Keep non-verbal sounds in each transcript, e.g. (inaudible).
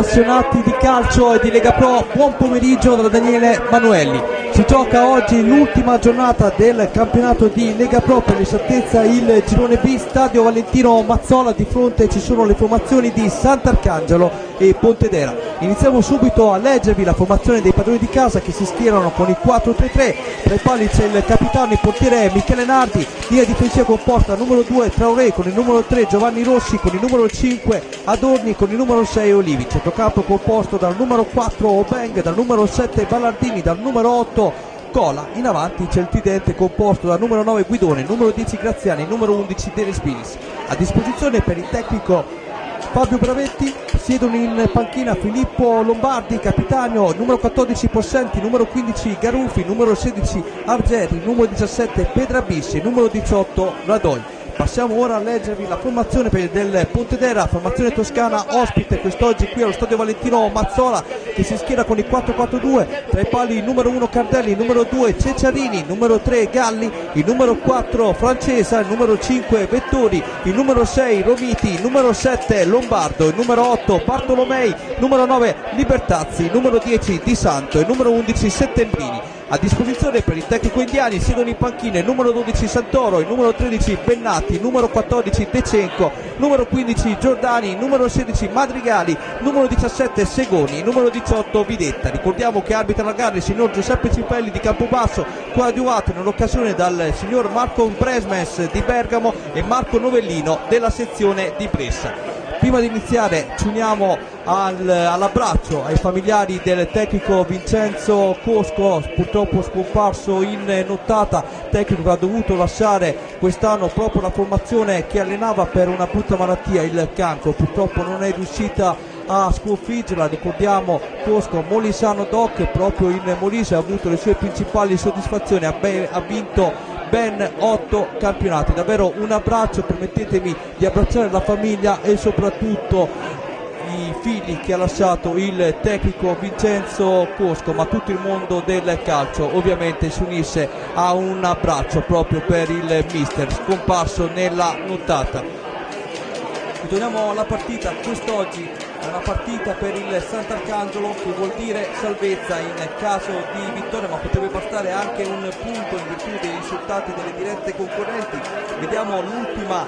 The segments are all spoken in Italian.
appassionati di calcio e di Lega Pro, buon pomeriggio da Daniele Manuelli. Si gioca oggi l'ultima giornata del campionato di Lega Pro, per l'esattezza il girone B, stadio Valentino Mazzola, di fronte ci sono le formazioni di Sant'Arcangelo e Pontedera. Iniziamo subito a leggervi la formazione dei padroni di casa che si schierano con il 4-3-3, tra i quali c'è il capitano, il portiere Michele Nardi, linea difensiva composta numero 2 Traoré con il numero 3 Giovanni Rossi con il numero 5 Adorni con il numero 6 Olivi, centrocampo composto dal numero 4 Obeng, dal numero 7 Ballardini, dal numero 8 Cola, in avanti c'è il tridente composto dal numero 9 Guidone, numero 10 Graziani, numero 11 Dele Spinis. A disposizione per il tecnico Fabio Bravetti, siedono in panchina Filippo Lombardi, capitano, numero 14 Possenti, numero 15 Garufi, numero 16 Argeri, numero 17 Pedrabissi, numero 18 Radoi. Passiamo ora a leggervi la formazione del Pontedera, formazione toscana ospite quest'oggi qui allo stadio Valentino Mazzola che si schiera con il 4-4-2, tra i pali il numero 1 Cardelli, il numero 2 Cecciarini, il numero 3 Galli, il numero 4 Francesa, il numero 5 Vettori, il numero 6 Romiti, il numero 7 Lombardo, il numero 8 Bartolomei, numero 9 Libertazzi, il numero 10 Di Santo e il numero 11 Settembrini a disposizione per il tecnico indiani siedono in panchina il numero 12 Santoro, il numero 13 Bennati, il numero 14 Decenco, numero 15 Giordani, il numero 16 Madrigali, numero 17 Segoni, il numero 18 Videtta. Ricordiamo che arbitra la gara il signor Giuseppe Cipelli di Campobasso, coadiuvato nell'occasione dal signor Marco Bresmes di Bergamo e Marco Novellino della sezione di Brescia. Prima di iniziare ci uniamo al, all'abbraccio ai familiari del tecnico Vincenzo Cosco, purtroppo scomparso in nottata, tecnico che ha dovuto lasciare quest'anno proprio la formazione che allenava per una brutta malattia, il cancro, purtroppo non è riuscita a sconfiggerla, ricordiamo Cosco Molisano Doc, proprio in Molise ha avuto le sue principali soddisfazioni, ha, be- ha vinto ben otto campionati. Davvero un abbraccio, permettetemi di abbracciare la famiglia e soprattutto i figli che ha lasciato il tecnico Vincenzo Cosco, ma tutto il mondo del calcio ovviamente si unisse a un abbraccio proprio per il mister scomparso nella nottata. Ritorniamo alla partita quest'oggi è una partita per il Sant'Arcangelo che vuol dire salvezza in caso di vittoria ma potrebbe bastare anche un punto in virtù dei risultati delle dirette concorrenti. Vediamo l'ultima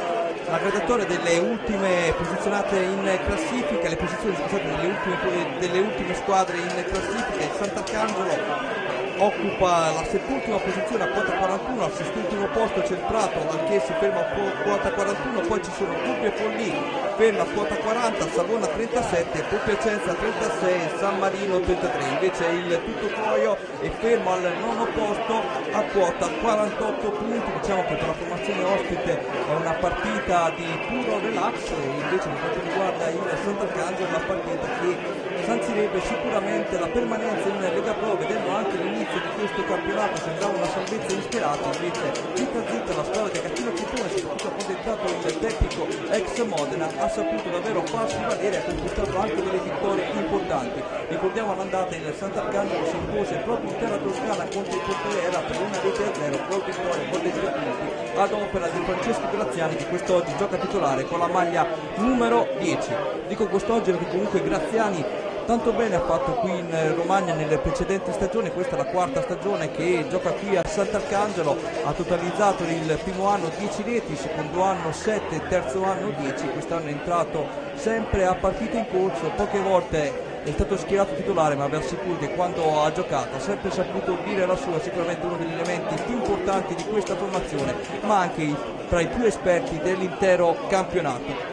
la graduatoria delle ultime posizionate in classifica le posizioni scusate, delle, ultime, delle ultime squadre in classifica il Sant'Arcangelo occupa la settultima posizione a quota 41, al sestultimo posto c'è il Prato anche si ferma a quota 41, poi ci sono Dubbio e Folli ferma a quota 40, Savona 37, Piacenza 36, San Marino 33, invece il Tutto Troio è fermo al nono posto a quota 48 punti, diciamo che per la formazione ospite è una partita di puro relax invece per quanto riguarda il Sant'Arcangelo è una partita che sanzirebbe sicuramente la permanenza in Lega Pro vedendo anche l'inizio di questo campionato sembrava una salvezza insperata invece zitta zitta la squadra di Catino Citone soprattutto accontentato il tecnico ex Modena ha saputo davvero farsi valere e ha conquistato anche delle vittorie importanti. Ricordiamo l'andata il Sant'Arcangelo si impose proprio in terra toscana contro il Portoera per una rete a zero gol vittoria gol dei tre punti ad opera di Francesco Graziani che quest'oggi gioca titolare con la maglia numero 10 dico quest'oggi perché comunque Graziani tanto bene ha fatto qui in Romagna nelle precedenti stagioni, questa è la quarta stagione che gioca qui a Sant'Arcangelo, ha totalizzato il primo anno 10 reti, secondo anno 7, terzo anno 10, quest'anno è entrato sempre a partita in corso, poche volte è stato schierato titolare ma che quando ha giocato ha sempre saputo dire la sua, sicuramente uno degli elementi più importanti di questa formazione, ma anche tra i più esperti dell'intero campionato.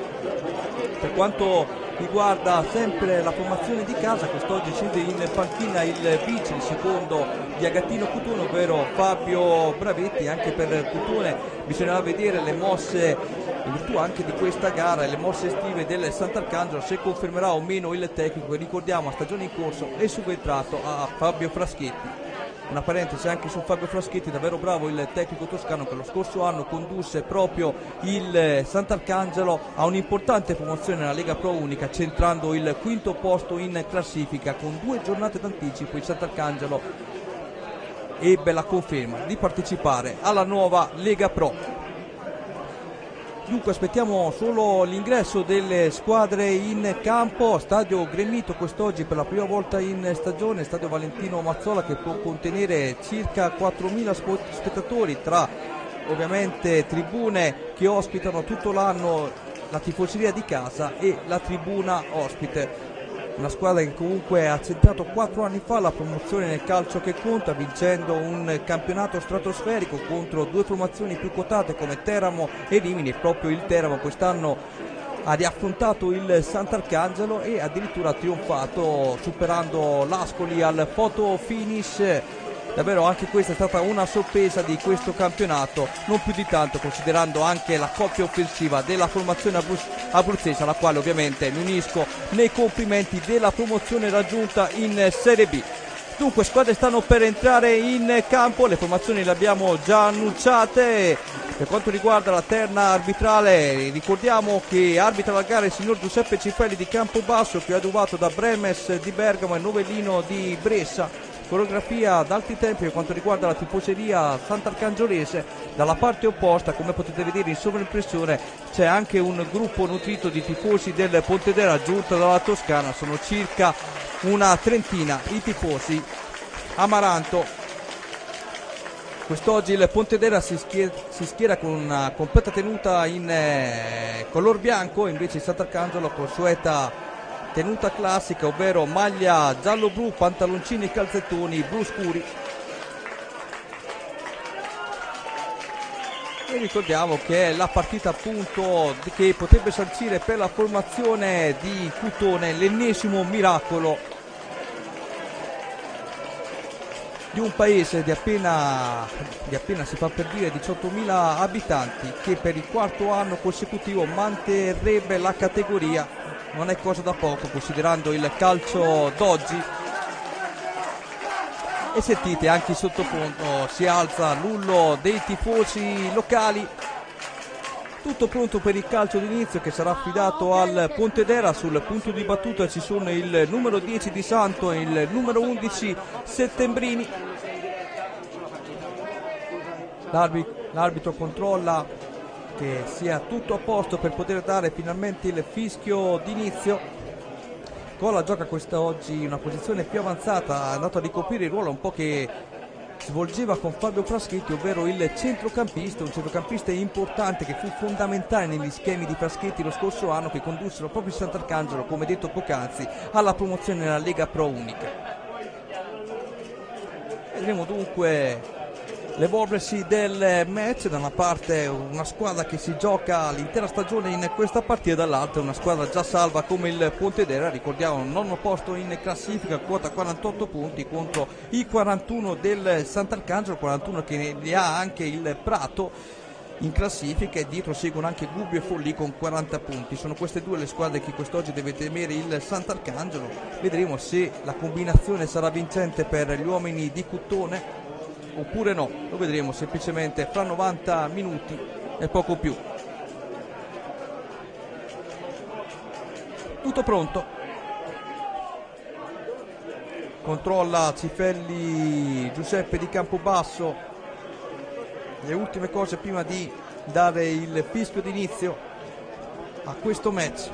Per quanto riguarda sempre la formazione di casa, quest'oggi scende in panchina il vice, il secondo di Agattino Cutone, ovvero Fabio Bravetti, anche per Cutone bisognerà vedere le mosse in virtù anche di questa gara e le mosse estive del Sant'Arcangelo se confermerà o meno il tecnico. Ricordiamo a stagione in corso è subentrato a Fabio Fraschetti una parentesi anche su Fabio Fraschetti, davvero bravo il tecnico toscano che lo scorso anno condusse proprio il Sant'Arcangelo a un'importante promozione nella Lega Pro Unica, centrando il quinto posto in classifica con due giornate d'anticipo. Il Sant'Arcangelo ebbe la conferma di partecipare alla nuova Lega Pro. Dunque aspettiamo solo l'ingresso delle squadre in campo, stadio gremito quest'oggi per la prima volta in stagione, stadio Valentino Mazzola che può contenere circa 4.000 spettatori tra ovviamente tribune che ospitano tutto l'anno la tifoseria di casa e la tribuna ospite una squadra che comunque ha centrato quattro anni fa la promozione nel calcio che conta vincendo un campionato stratosferico contro due formazioni più quotate come Teramo e Rimini proprio il Teramo quest'anno ha riaffrontato il Sant'Arcangelo e addirittura ha trionfato superando l'Ascoli al photo finish davvero anche questa è stata una sorpresa di questo campionato, non più di tanto considerando anche la coppia offensiva della formazione abruz- abruzzese alla quale ovviamente mi unisco nei complimenti della promozione raggiunta in Serie B. Dunque, squadre stanno per entrare in campo, le formazioni le abbiamo già annunciate. Per quanto riguarda la terna arbitrale, ricordiamo che arbitra la gara il signor Giuseppe Cifelli di Campobasso, più adubato da Bremes di Bergamo e Novellino di Brescia coreografia ad alti tempi per quanto riguarda la tifoseria Sant'Arcangiolese dalla parte opposta come potete vedere in sovraimpressione c'è anche un gruppo nutrito di tifosi del Pontedera giunto dalla Toscana. Sono circa una trentina i tifosi. Amaranto. Quest'oggi il Pontedera si schiera, si schiera con una completa tenuta in eh, color bianco invece Sant'Arcangelo consueta tenuta classica, ovvero maglia giallo-blu, pantaloncini e calzettoni blu scuri. E ricordiamo che è la partita appunto che potrebbe sancire per la formazione di Cutone l'ennesimo miracolo di un paese di appena, di appena si fa per dire 18.000 abitanti che per il quarto anno consecutivo manterrebbe la categoria non è cosa da poco considerando il calcio d'oggi. E sentite anche in sottofondo si alza l'ullo dei tifosi locali tutto pronto per il calcio d'inizio che sarà affidato al Pontedera sul punto di battuta ci sono il numero 10 di Santo e il numero 11 Settembrini. L'arbitro controlla che sia tutto a posto per poter dare finalmente il fischio d'inizio. Cola gioca quest'oggi in una posizione più avanzata, è andato a ricoprire il ruolo un po' che svolgeva con Fabio Fraschetti, ovvero il centrocampista, un centrocampista importante che fu fondamentale negli schemi di Fraschetti lo scorso anno che condussero proprio Sant'Arcangelo, come detto poc'anzi, alla promozione nella Lega Pro Unica. Vedremo dunque l'evolversi del match, da una parte una squadra che si gioca l'intera stagione in questa partita, dall'altra una squadra già salva come il Pontedera, ricordiamo nono posto in classifica, quota 48 punti contro i 41 del Sant'Arcangelo, 41 che ne ha anche il Prato in classifica e dietro seguono anche Gubbio e Folli con 40 punti. Sono queste due le squadre che quest'oggi deve temere il Sant'Arcangelo. Vedremo se la combinazione sarà vincente per gli uomini di Cuttone oppure no, lo vedremo semplicemente fra 90 minuti e poco più. Tutto pronto. Controlla Cifelli Giuseppe di Campobasso. Le ultime cose prima di dare il fischio d'inizio a questo match.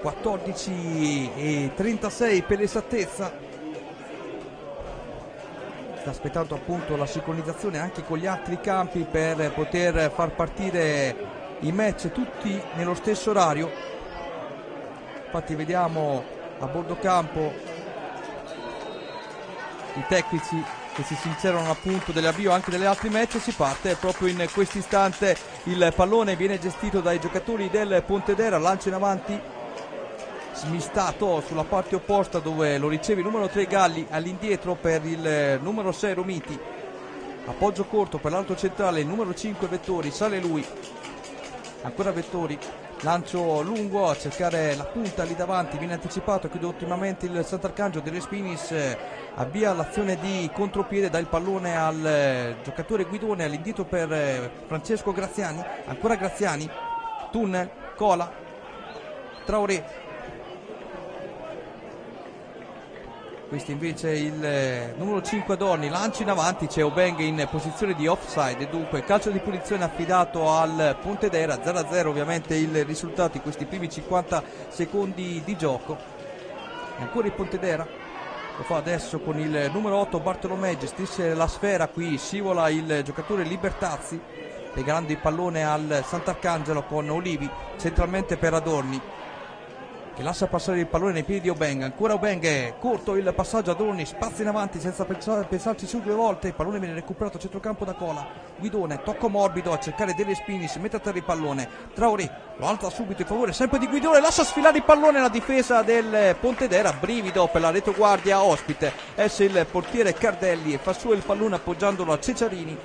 14 e 36 per l'esattezza. Sta aspettando appunto la sincronizzazione anche con gli altri campi per poter far partire i match tutti nello stesso orario. Infatti vediamo a bordo campo i tecnici che si sincerano appunto dell'avvio anche delle altri match. Si parte proprio in questo istante il pallone viene gestito dai giocatori del Pontedera lancio in avanti smistato sulla parte opposta dove lo riceve il numero 3 Galli all'indietro per il numero 6 Romiti. Appoggio corto per l'alto centrale il numero 5 Vettori sale lui. Ancora Vettori lancio lungo a cercare la punta lì davanti viene anticipato chiude ottimamente il Sant'Arcangelo De Respinis avvia l'azione di contropiede dà il pallone al giocatore Guidone all'indietro per Francesco Graziani. Ancora Graziani tunnel cola Traoré questo invece il eh, numero 5 Adorni lancia in avanti c'è Obeng in posizione di offside dunque calcio di punizione affidato al Pontedera 0-0 ovviamente il risultato in questi primi 50 secondi di gioco. E ancora il Pontedera lo fa adesso con il numero 8 Bartolomei gestisce la sfera qui scivola il giocatore Libertazzi regalando il pallone al Sant'Arcangelo con Olivi centralmente per Adorni che lascia passare il pallone nei piedi di Obeng. Ancora Obeng corto il passaggio ad Orni spazio in avanti senza pensarci su due volte. Il pallone viene recuperato a centrocampo da Cola. Guidone tocco morbido a cercare delle spini si mette a terra il pallone. Traoré lo alza subito in favore sempre di Guidone lascia sfilare il pallone la difesa del Pontedera brivido per la retroguardia ospite. Esce il portiere Cardelli e fa su il pallone appoggiandolo a Ceciarini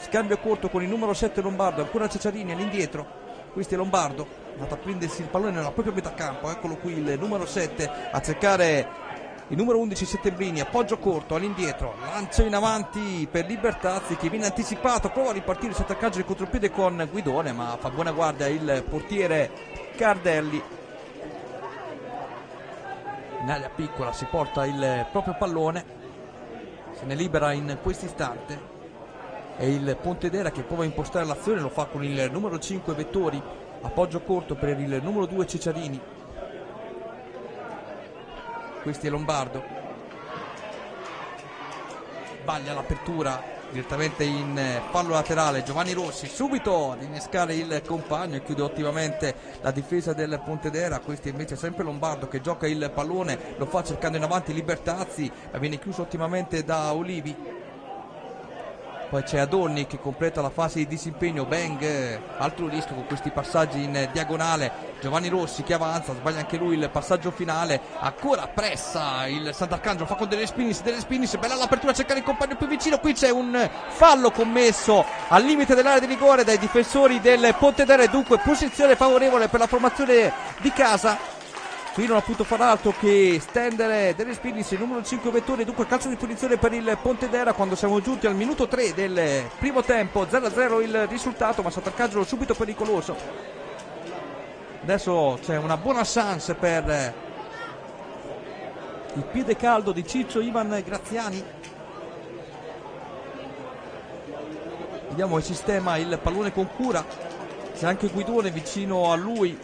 scambio corto con il numero 7 Lombardo ancora Ceciarini all'indietro è Lombardo andato a prendersi il pallone nella propria metà campo eccolo qui il numero 7 a cercare il numero 11 Settembrini appoggio corto all'indietro lancio in avanti per Libertazzi che viene anticipato prova a ripartire sotto attaccaggio di contropiede con Guidone ma fa buona guardia il portiere Cardelli. In area piccola si porta il proprio pallone se ne libera in questo istante è il Pontedera che prova a impostare l'azione lo fa con il numero 5 Vettori. Appoggio corto per il numero 2 Ceciarini questi è Lombardo. Sbaglia l'apertura direttamente in fallo laterale. Giovanni Rossi subito ad innescare il compagno e chiude ottimamente la difesa del Pontedera. Questo invece è sempre Lombardo che gioca il pallone lo fa cercando in avanti Libertazzi ma viene chiuso ottimamente da Olivi poi c'è Adorni che completa la fase di disimpegno. Bang altro rischio con questi passaggi in diagonale. Giovanni Rossi che avanza sbaglia anche lui il passaggio finale. Ancora pressa il Sant'Arcangelo fa con delle spinis delle spinis bella l'apertura a cercare il compagno più vicino. Qui c'è un fallo commesso al limite dell'area di rigore dai difensori del Pontedere dunque posizione favorevole per la formazione di casa qui non ha potuto far altro che stendere delle il numero 5 Vettori dunque calcio di punizione per il Pontedera quando siamo giunti al minuto 3 del primo tempo 0-0 il risultato ma Sant'Arcangelo subito pericoloso. Adesso c'è una buona chance per il piede caldo di Ciccio Ivan Graziani. Vediamo il sistema il pallone con cura. C'è anche Guidone vicino a lui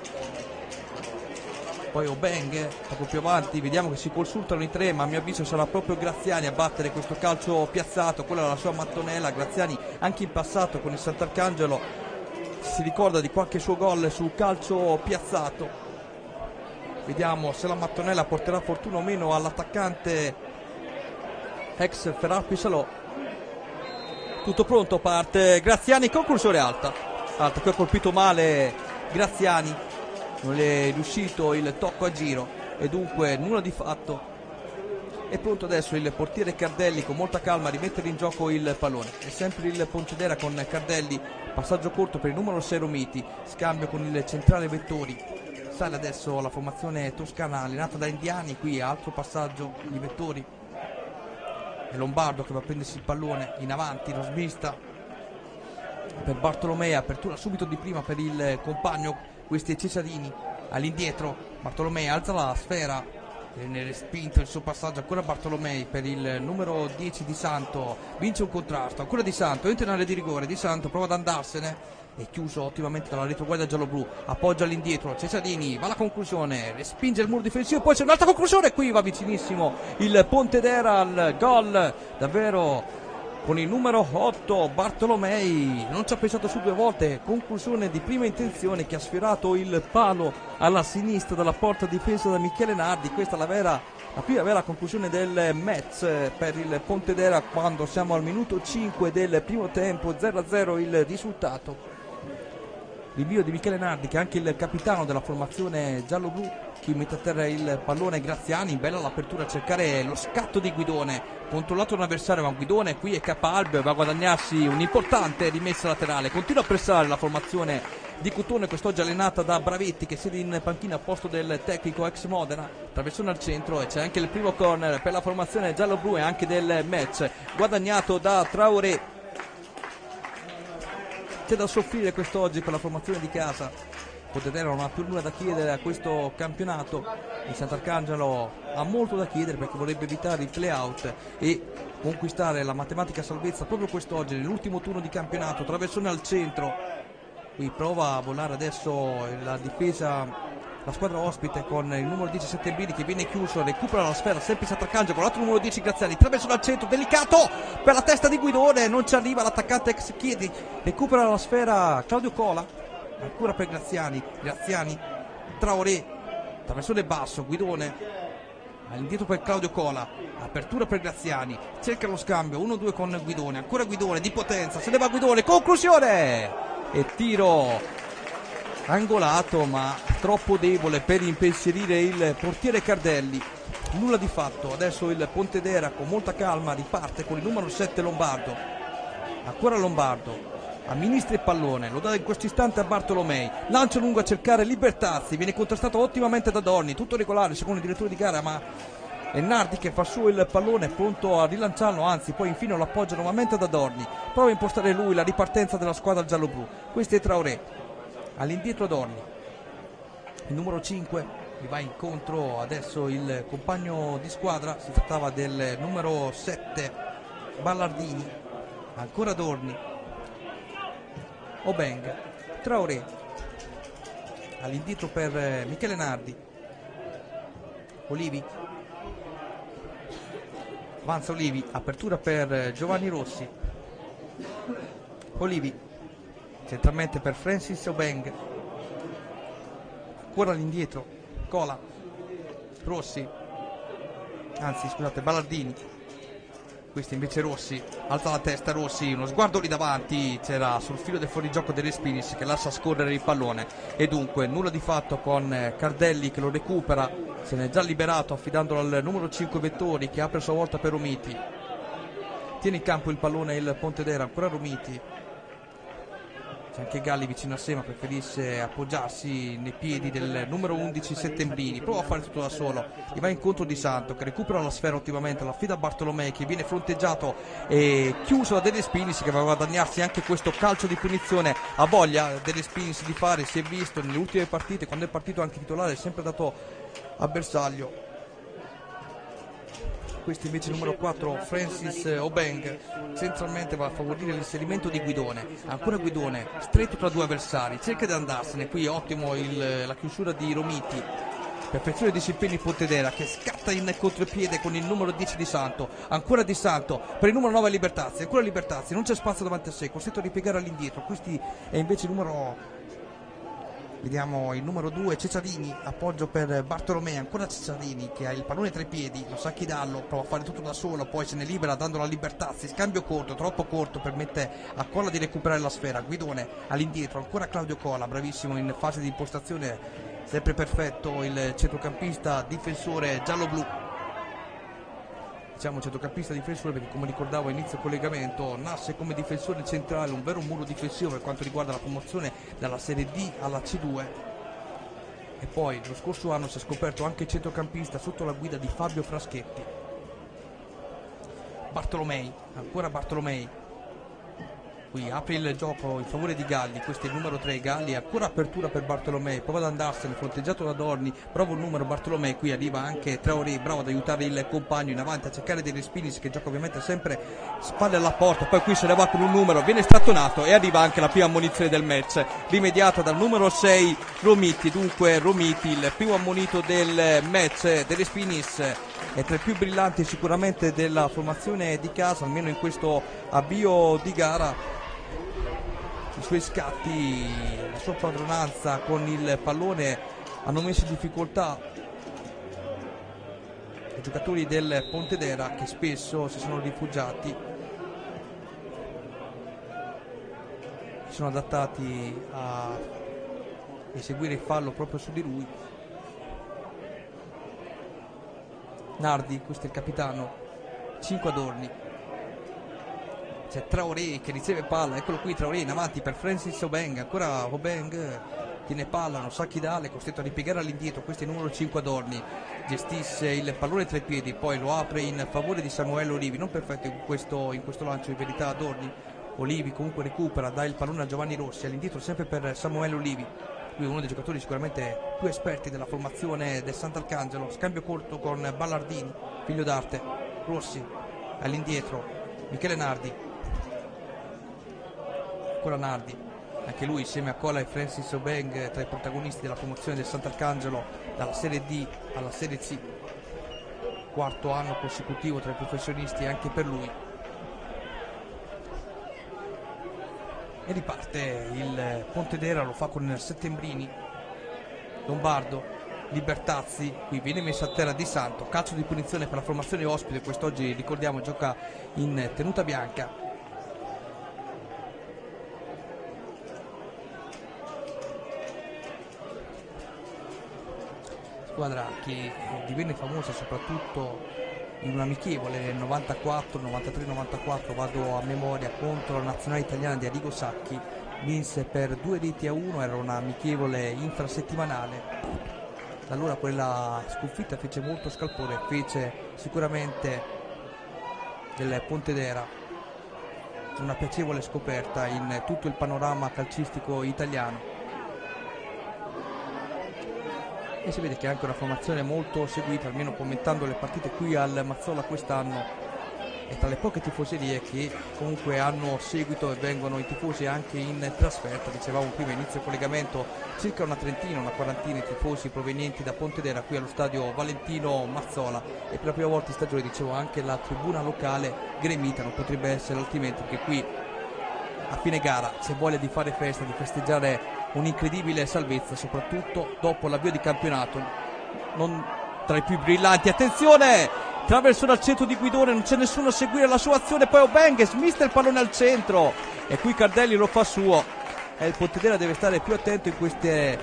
poi Obeng poco più avanti vediamo che si consultano i tre ma a mio avviso sarà proprio Graziani a battere questo calcio piazzato. Quella è la sua mattonella Graziani anche in passato con il Sant'Arcangelo si ricorda di qualche suo gol sul calcio piazzato. Vediamo se la mattonella porterà fortuna o meno all'attaccante ex Ferrar Pisalò tutto pronto parte Graziani conclusione alta. Alta qui ha colpito male Graziani non è riuscito il tocco a giro e dunque nulla di fatto. È pronto adesso il portiere Cardelli con molta calma a rimettere in gioco il pallone. È sempre il Pontedera con Cardelli. Passaggio corto per il numero 6 Romiti. Scambio con il centrale Vettori. Sale adesso la formazione toscana allenata da Indiani. Qui altro passaggio di Vettori. È Lombardo che va a prendersi il pallone in avanti lo smista per Bartolomea apertura subito di prima per il compagno questi Cesarini all'indietro Bartolomei alza la sfera viene respinto il suo passaggio ancora Bartolomei per il numero 10 di Santo. Vince un contrasto ancora di Santo entra in area di rigore di Santo prova ad andarsene è chiuso ottimamente dalla retroguardia giallo-blu appoggia all'indietro Cesarini va alla conclusione respinge il muro difensivo poi c'è un'altra conclusione qui va vicinissimo il Pontedera al gol davvero con il numero 8 Bartolomei. Non ci ha pensato su due volte. Conclusione di prima intenzione che ha sfiorato il palo alla sinistra dalla porta difesa da Michele Nardi. Questa è la, vera, la prima vera conclusione del match per il Pontedera quando siamo al minuto 5 del primo tempo 0-0 il risultato. L'invio di Michele Nardi che è anche il capitano della formazione giallo-blu chi mette a terra il pallone Graziani bella l'apertura a cercare lo scatto di Guidone. Controllato un avversario ma Guidone qui è Capalbio e va a guadagnarsi un'importante rimessa laterale. Continua a pressare la formazione di Cutone quest'oggi allenata da Bravetti che siede in panchina a posto del tecnico ex Modena. Traversone al centro e c'è anche il primo corner per la formazione giallo-blu e anche del match. Guadagnato da Traoré. C'è da soffrire quest'oggi per la formazione di casa Pontedera non ha più nulla da chiedere a questo campionato. Il Sant'Arcangelo ha molto da chiedere perché vorrebbe evitare il play-out e conquistare la matematica salvezza proprio quest'oggi nell'ultimo turno di campionato traversone al centro. Qui prova a volare adesso la difesa la squadra ospite con il numero 17 Bini che viene chiuso, recupera la sfera, sempre Sant'Arcangelo con l'altro numero 10 Graziani, traverso dal centro, delicato per la testa di Guidone, non ci arriva l'attaccante ex Chiedi, recupera la sfera Claudio Cola, ancora per Graziani, Graziani, Traoré, traversone basso, Guidone, all'indietro per Claudio Cola, apertura per Graziani, cerca lo scambio, 1-2 con Guidone, ancora Guidone di potenza, se ne va Guidone, conclusione! E tiro angolato ma troppo debole per impensierire il portiere Cardelli. Nulla di fatto adesso il Pontedera con molta calma riparte con il numero 7 Lombardo. Ancora Lombardo amministra il pallone, lo dà in questo istante a Bartolomei, lancio lungo a cercare Libertazzi, viene contrastato ottimamente da Dorni, tutto regolare secondo il direttore di gara, ma è Nardi che fa su il pallone, pronto a rilanciarlo, anzi poi infine lo appoggia nuovamente da Dorni, prova a impostare lui la ripartenza della squadra giallo-blu, questo è Traoré, all'indietro Dorni il numero 5 gli va incontro adesso il compagno di squadra si trattava del numero 7 Ballardini. Ancora Dorni Obeng Traoré. All'indietro per Michele Nardi. Olivi. Avanza Olivi. Apertura per Giovanni Rossi. Olivi. Centralmente per Francis Obeng ancora all'indietro. Cola. Rossi. Anzi scusate Ballardini questo invece Rossi alza la testa Rossi uno sguardo lì davanti c'era sul filo del fuorigioco delle Spinis che lascia scorrere il pallone. E dunque nulla di fatto con Cardelli che lo recupera se ne è già liberato affidandolo al numero 5 Vettori che apre a sua volta per Romiti. Tiene in campo il pallone il Pontedera ancora Romiti c'è anche Galli vicino a sé ma preferisce appoggiarsi nei piedi del numero 11 Settembrini. Prova a fare tutto da solo. Gli va incontro di Santo che recupera la sfera ottimamente la affida a Bartolomei che viene fronteggiato e chiuso da Dele Spinis che va a guadagnarsi anche questo calcio di punizione. Ha voglia Dele Spinis di fare si è visto nelle ultime partite quando è partito anche titolare è sempre dato a bersaglio questo invece numero 4 Francis Obeng centralmente va a favorire l'inserimento di Guidone. Ancora Guidone stretto tra due avversari cerca di andarsene. Qui ottimo il, la chiusura di Romiti. Perfezione di Scippini Pontedera che scatta in contropiede con il numero 10 di Santo. Ancora di Santo per il numero 9 Libertazzi ancora Libertazzi non c'è spazio davanti a sé costretto a ripiegare all'indietro. Questi è invece il numero Vediamo il numero 2 Ceciadini, appoggio per Bartolomei, ancora Ceciadini che ha il pallone tra i piedi, lo sa chi darlo, prova a fare tutto da solo, poi se ne libera dando la libertà, si scambio corto, troppo corto, permette a Cola di recuperare la sfera, Guidone all'indietro, ancora Claudio Cola, bravissimo in fase di impostazione, sempre perfetto il centrocampista difensore giallo-blu diciamo centrocampista difensore perché come ricordavo a inizio collegamento nasce come difensore centrale un vero muro difensivo per quanto riguarda la promozione dalla Serie D alla C2 e poi lo scorso anno si è scoperto anche centrocampista sotto la guida di Fabio Fraschetti. Bartolomei, ancora Bartolomei qui apre il gioco in favore di Galli questo è il numero 3 Galli ancora apertura per Bartolomei prova ad andarsene fronteggiato da Dorni prova il numero Bartolomei qui arriva anche Traoré bravo ad aiutare il compagno in avanti a cercare dei respinis che gioca ovviamente sempre spalle alla porta poi qui se ne va con un numero viene strattonato e arriva anche la prima ammonizione del match rimediata dal numero 6 Romiti. Dunque Romiti il primo ammonito del match delle Spinis è tra i più brillanti sicuramente della formazione di casa almeno in questo avvio di gara i suoi scatti, la sua padronanza con il pallone hanno messo in difficoltà i giocatori del Pontedera che spesso si sono rifugiati, si sono adattati a eseguire il fallo proprio su di lui. Nardi, questo è il capitano, 5 adorni c'è Traoré che riceve palla, eccolo qui Traoré in avanti per Francis Obeng, ancora Obeng tiene palla, non sa chi dare, costretto a ripiegare all'indietro, questo è il numero 5 Adorni, gestisce il pallone tra i piedi, poi lo apre in favore di Samuele Olivi, non perfetto in questo, in questo lancio in verità Adorni, Olivi comunque recupera, dà il pallone a Giovanni Rossi, all'indietro sempre per Samuele Olivi, lui è uno dei giocatori sicuramente più esperti della formazione del Sant'Arcangelo, scambio corto con Ballardini, figlio d'arte, Rossi all'indietro, Michele Nardi, ancora Nardi, anche lui insieme a Cola e Francis Obeng tra i protagonisti della promozione del Sant'Arcangelo dalla Serie D alla Serie C, quarto anno consecutivo tra i professionisti anche per lui. E riparte il Pontedera, lo fa con Settembrini, Lombardo, Libertazzi, qui viene messo a terra Di Santo, calcio di punizione per la formazione ospite, quest'oggi ricordiamo gioca in tenuta bianca. Squadra che divenne famosa soprattutto in un amichevole nel 94, 93, 94 vado a memoria contro la nazionale italiana di Arrigo Sacchi vinse per due reti a uno era un amichevole infrasettimanale. Allora quella sconfitta fece molto scalpore fece sicuramente del Pontedera una piacevole scoperta in tutto il panorama calcistico italiano e si vede che è anche una formazione molto seguita, almeno commentando le partite qui al Mazzola quest'anno. È tra le poche tifoserie che comunque hanno seguito e vengono i tifosi anche in trasferta, dicevamo prima inizio collegamento circa una trentina, una quarantina di tifosi provenienti da Pontedera qui allo stadio Valentino Mazzola. E per la prima volta in stagione dicevo anche la tribuna locale gremita, non potrebbe essere altrimenti perché qui a fine gara c'è voglia di fare festa, di festeggiare un'incredibile salvezza, soprattutto dopo l'avvio di campionato, non tra i più brillanti. Attenzione! Traversone al centro di Guidone, non c'è nessuno a seguire la sua azione, poi Obenges, smista il pallone al centro e qui Cardelli lo fa suo. E il Pontedera deve stare più attento in queste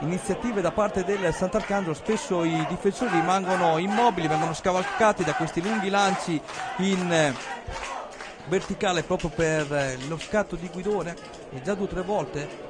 iniziative da parte del Sant'Arcangelo, spesso i difensori rimangono immobili, vengono scavalcati da questi lunghi lanci in verticale proprio per lo scatto di Guidone e già due o tre volte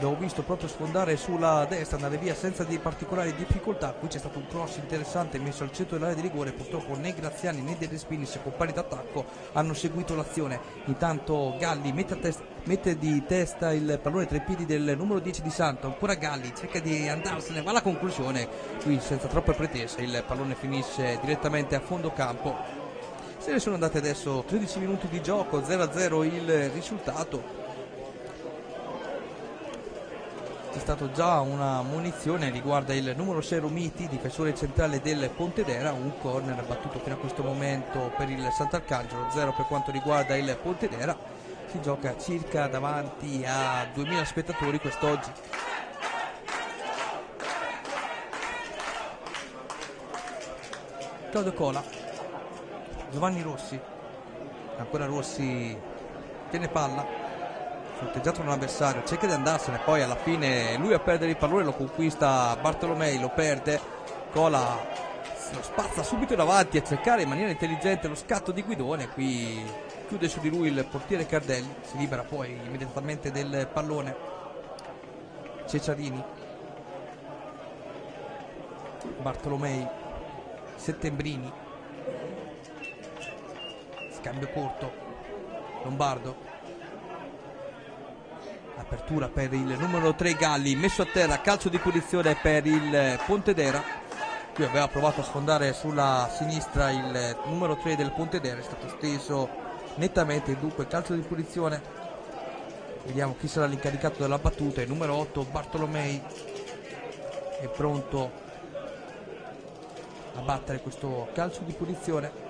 abbiamo visto proprio sfondare sulla destra, andare via senza di particolari difficoltà. Qui c'è stato un cross interessante messo al centro dell'area di rigore. Purtroppo né Graziani né De Respinis, compagni d'attacco, hanno seguito l'azione. Intanto Galli mette, testa, mette, di testa il pallone tra i piedi del numero 10 di Santo. Ancora Galli cerca di andarsene, va alla conclusione. Qui senza troppe pretese il pallone finisce direttamente a fondo campo. Se ne sono andati adesso 13 minuti di gioco, 0-0 il risultato. C'è stata già una munizione riguarda il numero 6 Romiti, difensore centrale del Pontedera, un corner battuto fino a questo momento per il Sant'Arcangelo, 0 per quanto riguarda il Pontedera, si gioca circa davanti a 2000 spettatori quest'oggi. Claudio Cola, Giovanni Rossi, ancora Rossi tiene palla, fronteggiato un avversario, cerca di andarsene, poi alla fine lui a perdere il pallone lo conquista Bartolomei, lo perde, Cola lo spazza subito in avanti a cercare in maniera intelligente lo scatto di Guidone, qui chiude su di lui il portiere Cardelli, si libera poi immediatamente del pallone Ceciarini, Bartolomei, Settembrini, scambio corto, Lombardo apertura per il numero 3 Galli messo a terra calcio di punizione per il Pontedera. Qui aveva provato a sfondare sulla sinistra il numero 3 del Pontedera è stato steso nettamente dunque calcio di punizione. Vediamo chi sarà l'incaricato della battuta il numero 8 Bartolomei. È pronto a battere questo calcio di punizione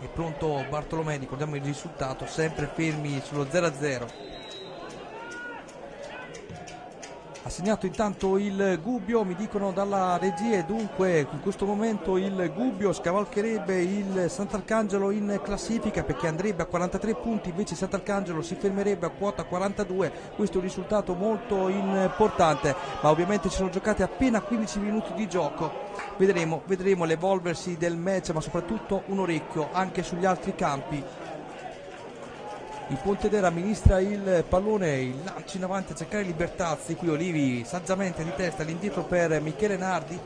è pronto Bartolomei, ricordiamo il risultato, sempre fermi sullo 0-0. Ha segnato intanto il Gubbio, mi dicono dalla regia, dunque in questo momento il Gubbio scavalcherebbe il Sant'Arcangelo in classifica perché andrebbe a 43 punti, invece Sant'Arcangelo si fermerebbe a quota 42, questo è un risultato molto importante, ma ovviamente ci sono giocate appena 15 minuti di gioco, vedremo, vedremo l'evolversi del match, ma soprattutto un orecchio anche sugli altri campi il Pontedera amministra il pallone, il lancio in avanti a cercare Libertazzi, qui Olivi saggiamente di testa all'indietro per Michele Nardi.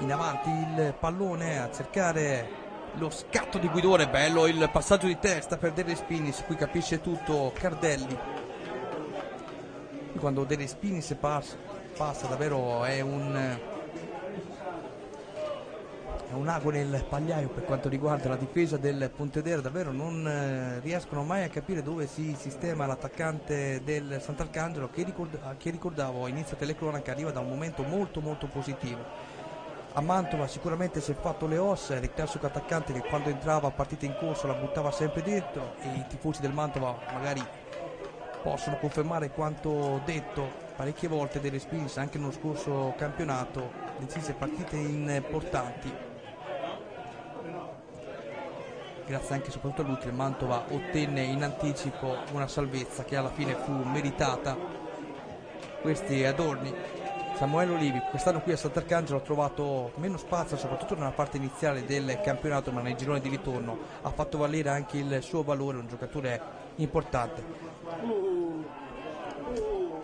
In avanti il pallone a cercare lo scatto di Guidone, bello il passaggio di testa per Dere Spinis, qui capisce tutto Cardelli. Quando Dere Spinis passa, passa davvero è un un ago nel pagliaio per quanto riguarda la difesa del Pontedera, davvero non eh, riescono mai a capire dove si sistema l'attaccante del Sant'Arcangelo che, ricord- che ricordavo a inizio telecronaca arriva da un momento molto molto positivo. A Mantova sicuramente si è fatto le ossa, era il classico attaccante che quando entrava a partita in corso la buttava sempre dentro e i tifosi del Mantova magari possono confermare quanto detto parecchie volte delle Spins anche nello scorso campionato decise partite importanti grazie anche e soprattutto a lui che il Mantova ottenne in anticipo una salvezza che alla fine fu meritata. Questi adorni Samuele Olivi quest'anno qui a Sant'Arcangelo ha trovato meno spazio soprattutto nella parte iniziale del campionato ma nei gironi di ritorno ha fatto valere anche il suo valore un giocatore importante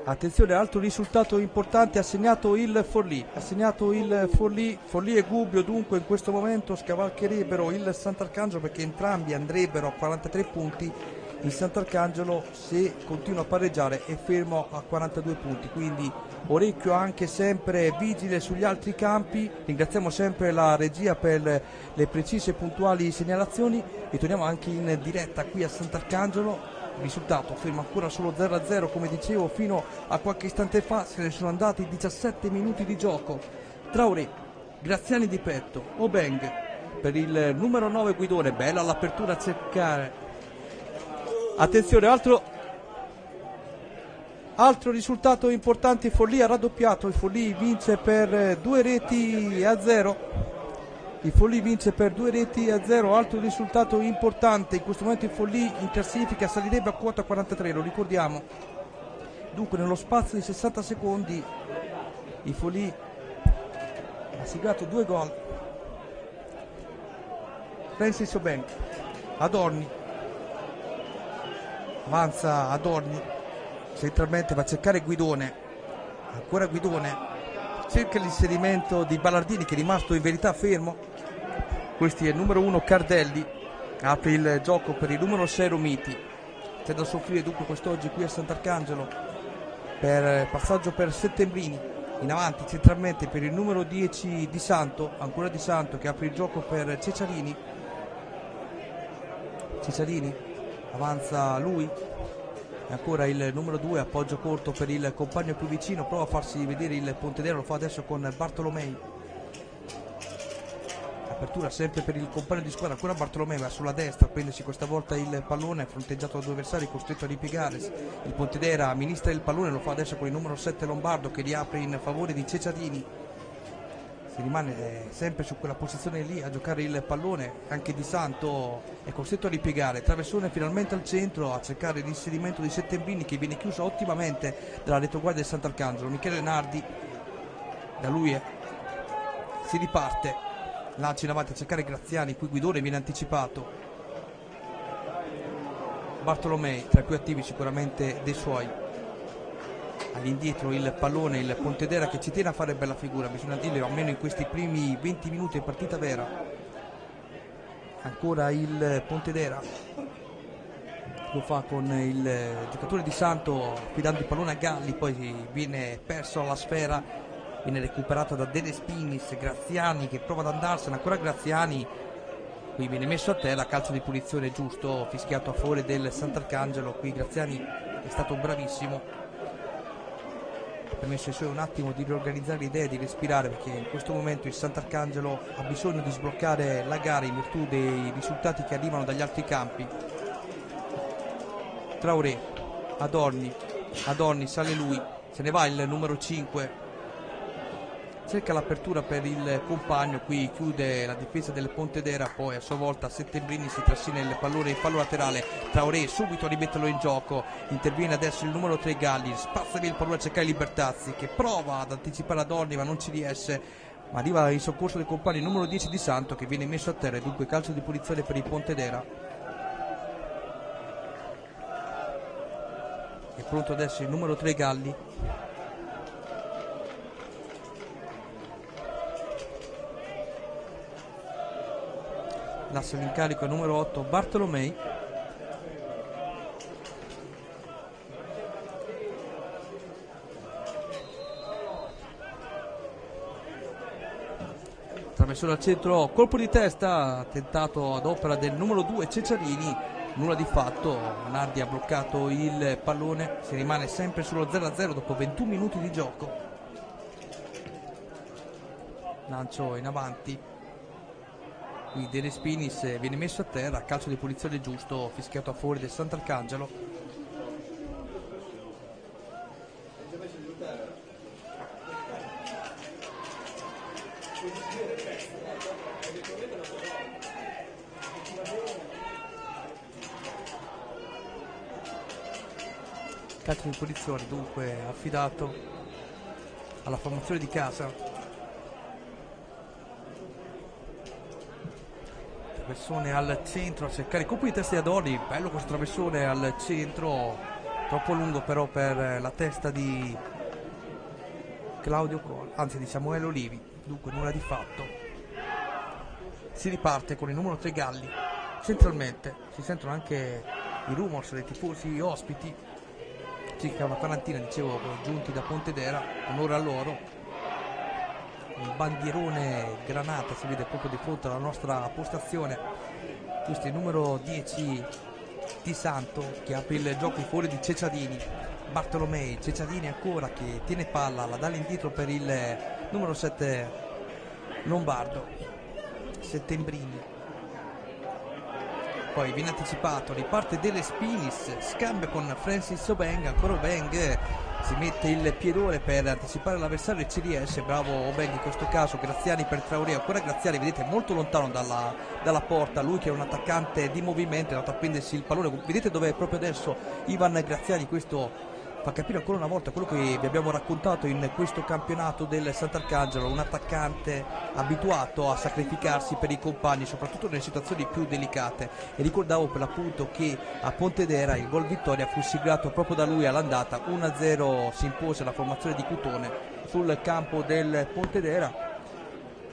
attenzione altro risultato importante ha segnato il Forlì. Ha segnato il Forlì. Forlì e Gubbio dunque in questo momento scavalcherebbero il Sant'Arcangelo perché entrambi andrebbero a 43 punti. Il Sant'Arcangelo se continua a pareggiare è fermo a 42 punti. Quindi orecchio anche sempre vigile sugli altri campi. Ringraziamo sempre la regia per le precise e puntuali segnalazioni. E torniamo anche in diretta qui a Sant'Arcangelo risultato ferma ancora solo 0-0 come dicevo fino a qualche istante fa se ne sono andati 17 minuti di gioco Traoré, Graziani di petto, Obeng per il numero 9 Guidone bella l'apertura a cercare Attenzione, altro, altro risultato importante, Forlì ha raddoppiato, il Forlì vince per due reti a zero. Il Forlì vince per due reti a zero, altro risultato importante, in questo momento il Forlì in classifica salirebbe a quota 43, lo ricordiamo. Dunque nello spazio di 60 secondi il Forlì ha siglato due gol. Francis Oben, Adorni, avanza Adorni. Centralmente va a cercare Guidone. Ancora Guidone. Cerca l'inserimento di Ballardini che è rimasto in verità fermo questi è il numero 1 Cardelli. Apre il gioco per il numero 6 Romiti. C'è da soffrire dunque quest'oggi qui a Sant'Arcangelo per passaggio per Settembrini. In avanti centralmente per il numero 10 di Santo ancora di Santo che apre il gioco per Cesarini Cesarini avanza lui. E ancora il numero 2 appoggio corto per il compagno più vicino. Prova a farsi vedere il Pontedero lo fa adesso con Bartolomei apertura sempre per il compagno di squadra ancora Bartolomei va sulla destra prendersi questa volta il pallone fronteggiato da due avversari costretto a ripiegare. Il Pontedera amministra il pallone lo fa adesso con il numero 7 Lombardo che riapre in favore di Ceciadini. Si rimane eh, sempre su quella posizione lì a giocare il pallone, anche Di Santo è costretto a ripiegare, traversone finalmente al centro a cercare l'inserimento di Settembrini che viene chiuso ottimamente dalla retroguardia del Sant'Arcangelo, Michele Nardi, da lui è, si riparte, lancia in avanti a cercare Graziani, qui Guidone viene anticipato, Bartolomei tra i più attivi sicuramente dei suoi. All'indietro il pallone, il Pontedera che ci tiene a fare bella figura, bisogna dirlo almeno in questi primi 20 minuti di partita vera. Ancora il Pontedera lo fa con il giocatore di Santo affidando il pallone a Galli, poi viene perso alla sfera, viene recuperato da Dede Spinis, Graziani che prova ad andarsene, ancora Graziani, qui viene messo a terra, calcio di punizione giusto, fischiato a favore del Sant'Arcangelo, qui Graziani è stato bravissimo permesso ai suoi un attimo di riorganizzare le idee, di respirare perché in questo momento il Sant'Arcangelo ha bisogno di sbloccare la gara in virtù dei risultati che arrivano dagli altri campi. Traoré, Adorni, Adorni sale lui, se ne va il numero 5 cerca l'apertura per il compagno, qui chiude la difesa del Pontedera, poi a sua volta Settembrini si trascina il pallone in fallo laterale, Traoré subito a rimetterlo in gioco, interviene adesso il numero 3 Galli, spazza via il pallone a cercare Libertazzi che prova ad anticipare a Dorni ma non ci riesce, ma arriva in soccorso del compagno il numero 10 di Santo che viene messo a terra e dunque calcio di punizione per il Pontedera. È pronto adesso il numero 3 Galli l'asse l'incarico numero 8 Bartolomei. Traversone al centro colpo di testa tentato ad opera del numero 2 Ceciarini nulla di fatto Nardi ha bloccato il pallone si rimane sempre sullo 0-0 dopo 21 minuti di gioco. Lancio in avanti qui De Respinis viene messo a terra calcio di punizione giusto fischiato a fuori del Sant'Arcangelo. Calcio di punizione dunque affidato alla formazione di casa traversone al centro a cercare colpo di testa di Adorni. Bello questo traversone al centro. Troppo lungo però per la testa di Claudio Col anzi di Samuele Olivi. Dunque nulla di fatto. Si riparte con il numero 3 Galli. Centralmente si sentono anche i rumors dei tifosi ospiti. Circa una quarantina dicevo giunti da Pontedera. Onore a loro il bandierone granata si vede proprio di fronte alla nostra postazione. Questo è il numero 10 di Santo che apre il gioco fuori di Ceciadini. Bartolomei, Ceciadini ancora che tiene palla, la dà all'indietro per il numero 7 Lombardo. Settembrini. Poi viene anticipato, riparte delle Spinis, scambia con Francis Obeng, ancora Obeng si mette il piedone per anticipare l'avversario e ci riesce, bravo Obeng in questo caso, Graziani per Traoré, ancora Graziani vedete molto lontano dalla, dalla porta, lui che è un attaccante di movimento è andato a prendersi il pallone, vedete dove è proprio adesso Ivan Graziani, questo fa capire ancora una volta quello che vi abbiamo raccontato in questo campionato del Sant'Arcangelo, un attaccante abituato a sacrificarsi per i compagni, soprattutto nelle situazioni più delicate. E ricordavo per l'appunto che a Pontedera il gol vittoria fu siglato proprio da lui all'andata, 1-0 si impose la formazione di Cutone sul campo del Pontedera.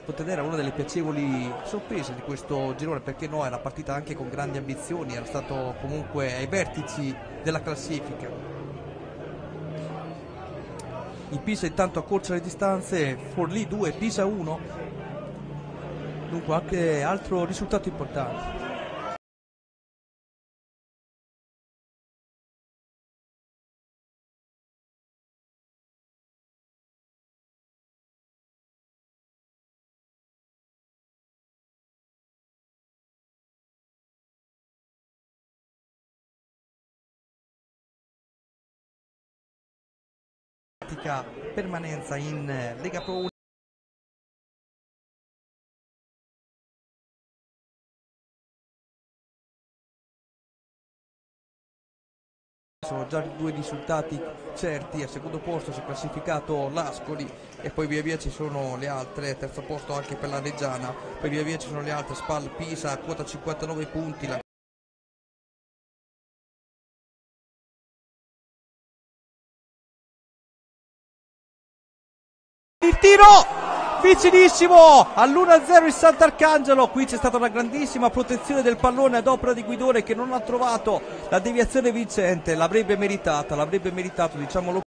Pontedera una delle piacevoli sorprese di questo girone perché no era partita anche con grandi ambizioni era stato comunque ai vertici della classifica il Pisa intanto accorcia le distanze Forlì 2, Pisa 1 dunque anche altro risultato importante permanenza in Lega Pro 1 sono già due risultati certi al secondo posto si è classificato l'Ascoli e poi via via ci sono le altre terzo posto anche per la Reggiana poi via via ci sono le altre Spal Pisa quota 59 punti tiro vicinissimo all'1-0 il Sant'Arcangelo. Qui c'è stata una grandissima protezione del pallone ad opera di Guidone che non ha trovato la deviazione vincente. L'avrebbe meritata l'avrebbe meritato diciamolo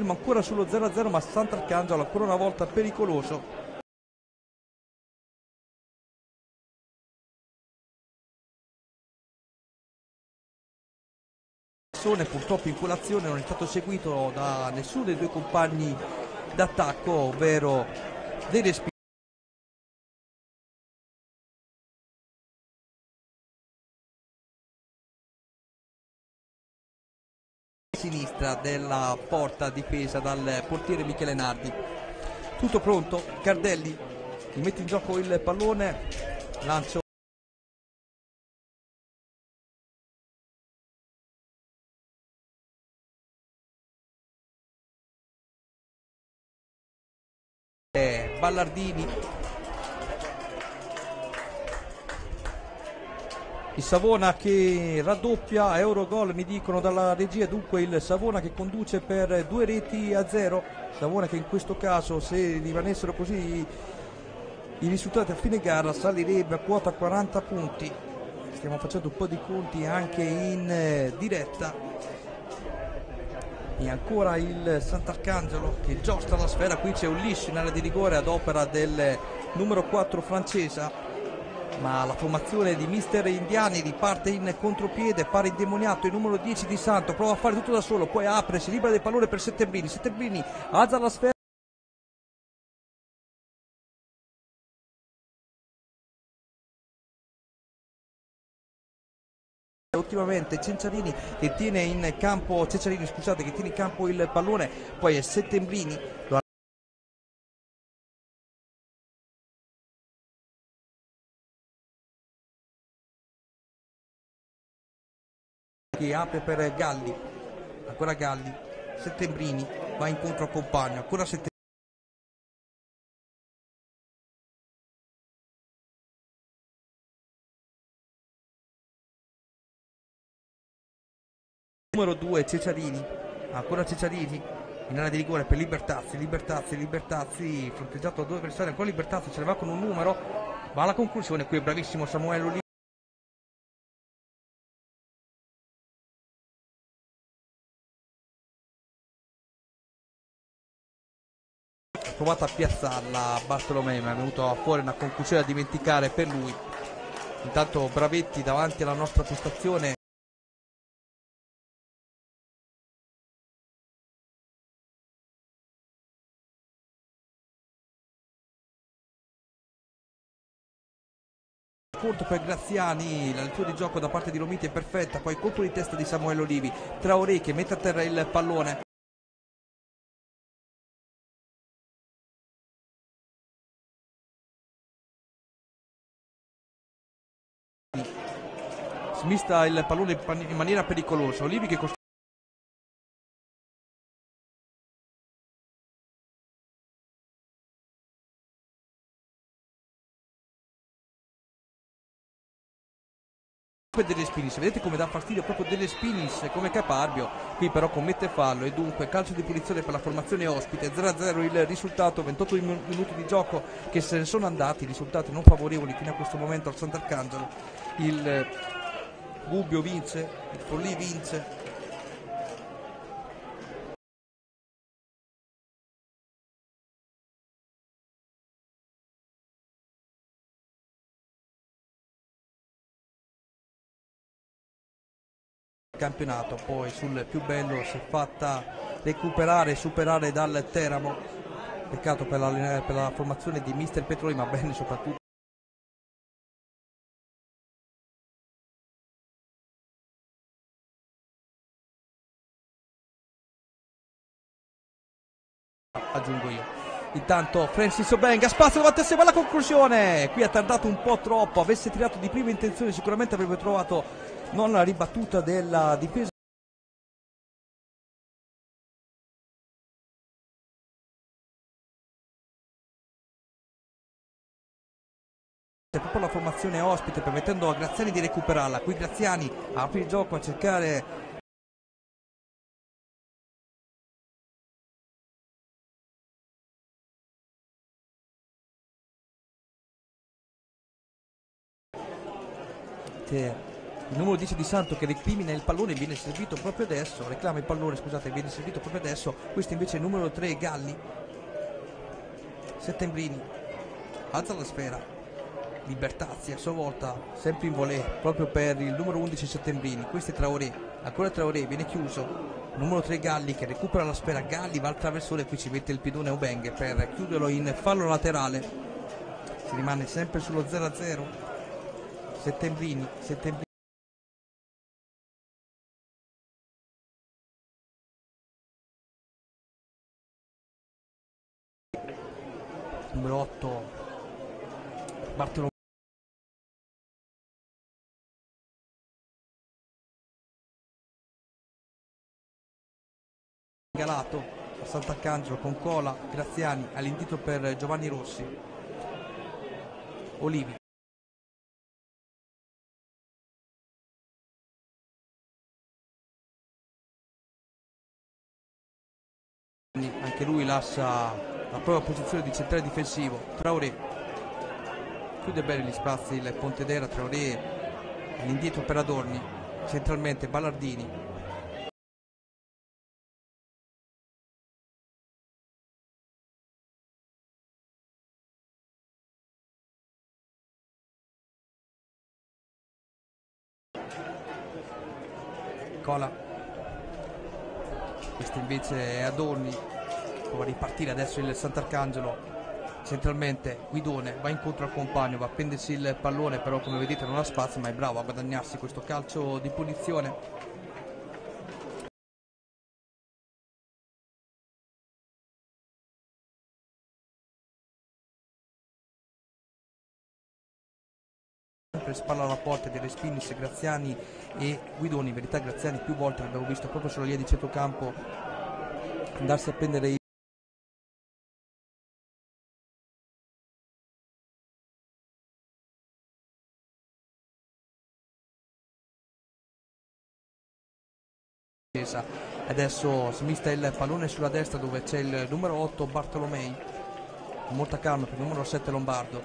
ferma ancora sullo 0-0 ma Sant'Arcangelo ancora una volta pericoloso. Purtroppo in quell'azione non è stato seguito da nessuno dei due compagni d'attacco ovvero dei respiri destra della porta difesa dal portiere Michele Nardi. Tutto pronto, Cardelli mette in gioco il pallone, lancio. Eh, Ballardini il Savona che raddoppia Eurogol mi dicono dalla regia. Dunque il Savona che conduce per due reti a zero. Savona che in questo caso se rimanessero così i risultati a fine gara salirebbe a quota 40 punti. Stiamo facendo un po' di conti anche in eh, diretta. E ancora il Sant'Arcangelo che giostra la sfera. Qui c'è un liscio in area di rigore ad opera del numero 4 francese ma la formazione di mister Indiani riparte in contropiede pare indemoniato il numero 10 di Santo. Prova a fare tutto da solo poi apre si libera del pallone per Settembrini. Settembrini alza la sfera. Ultimamente Cenciarini che tiene in campo Cenciarini scusate che tiene in campo il pallone poi è Settembrini apre per Galli. Ancora Galli. Settembrini va incontro al compagno ancora Settembrini. Numero 2 Ceciarini ancora Ceciarini in area di rigore per Libertazzi Libertazzi Libertazzi fronteggiato da due avversari. Ancora Libertazzi ce ne va con un numero. Va alla conclusione qui è bravissimo Samuele Oliveira provato a piazzarla Bartolomei ma è venuto fuori una conclusione da dimenticare per lui intanto Bravetti davanti alla nostra postazione conto per Graziani, la lettura di gioco da parte di Romiti è perfetta, poi colpo di testa di Samuele Olivi, Traoré che mette a terra il pallone. Smista il pallone in maniera pericolosa, Olivi che costringe delle Spinis vedete come dà fastidio proprio delle Spinis come Caparbio qui però commette fallo e dunque calcio di punizione per la formazione ospite. 0-0 il risultato 28 minuti di gioco che se ne sono andati risultati non favorevoli fino a questo momento al Sant'Arcangelo. Il Gubbio vince il Forlì vince. Campionato poi sul più bello si è fatta recuperare e superare dal Teramo. Peccato per la, per la formazione di mister Petroli ma bene soprattutto aggiungo io. Intanto Francis Obenga spazio davanti a conclusione. Qui ha tardato un po' troppo avesse tirato di prima intenzione sicuramente avrebbe trovato non la ribattuta della difesa. La formazione ospite permettendo a Graziani di recuperarla. Qui Graziani apre il gioco a cercare il numero 10 di Santo che recrimina il pallone viene servito proprio adesso reclama il pallone scusate viene servito proprio adesso. Questo invece è il numero 3 Galli. Settembrini. Alza la sfera. Libertazzi a sua volta sempre in volée proprio per il numero 11 Settembrini. Questo è Traoré ancora Traoré viene chiuso. Numero 3 Galli che recupera la sfera. Galli va al traversone qui ci mette il piedone Ubeng per chiuderlo in fallo laterale. Si rimane sempre sullo 0-0 Settembrini, numero 8 Bartolomeo Galato Sant'Arcangelo con Cola, Graziani, all'indietro per Giovanni Rossi. Olivi. Anche lui lascia la propria posizione di centrale difensivo. Traoré chiude bene gli spazi il Pontedera. Traoré all'indietro per Adorni. Centralmente Ballardini. Adorni prova a ripartire adesso il Sant'Arcangelo centralmente Guidone va incontro al compagno va a prendersi il pallone però come vedete non ha spazio ma è bravo a guadagnarsi questo calcio di punizione spalla alla porta delle Spinis, Graziani e Guidoni. In verità Graziani più volte l'abbiamo visto proprio sulla linea di centrocampo andarsi a prendere i adesso smista il pallone sulla destra dove c'è il numero 8 Bartolomei. Molta calma per il numero 7 Lombardo.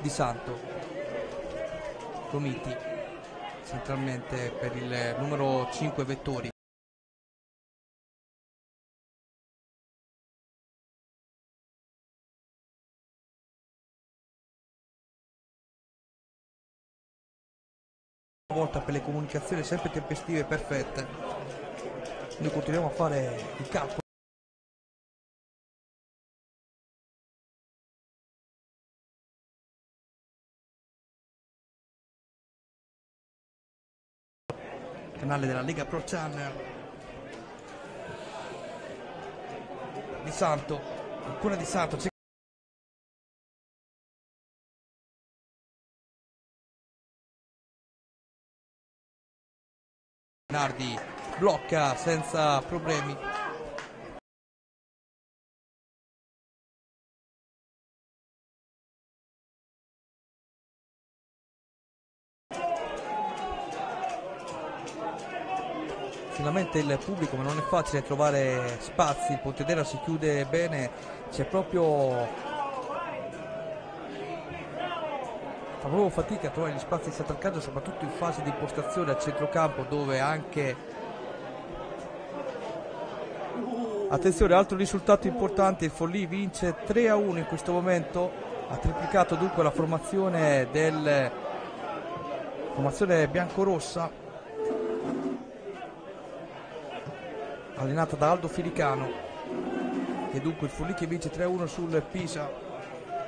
Di Santo. Comiti centralmente per il numero 5 Vettori volta per le comunicazioni sempre tempestive e perfette. Noi continuiamo a fare il calcolo canale della Lega Pro Channel. Di Santo ancora di Santo Nardi blocca senza problemi. Finalmente il pubblico ma non è facile trovare spazi il Pontedera si chiude bene c'è proprio proprio fatica a trovare gli spazi di Sant'Arcangelo soprattutto in fase di impostazione a centrocampo dove anche attenzione altro risultato importante il Forlì vince 3 a 1 in questo momento ha triplicato dunque la formazione del formazione biancorossa allenata da Aldo Filicano. E dunque il Forlì che vince 3-1 sul Pisa.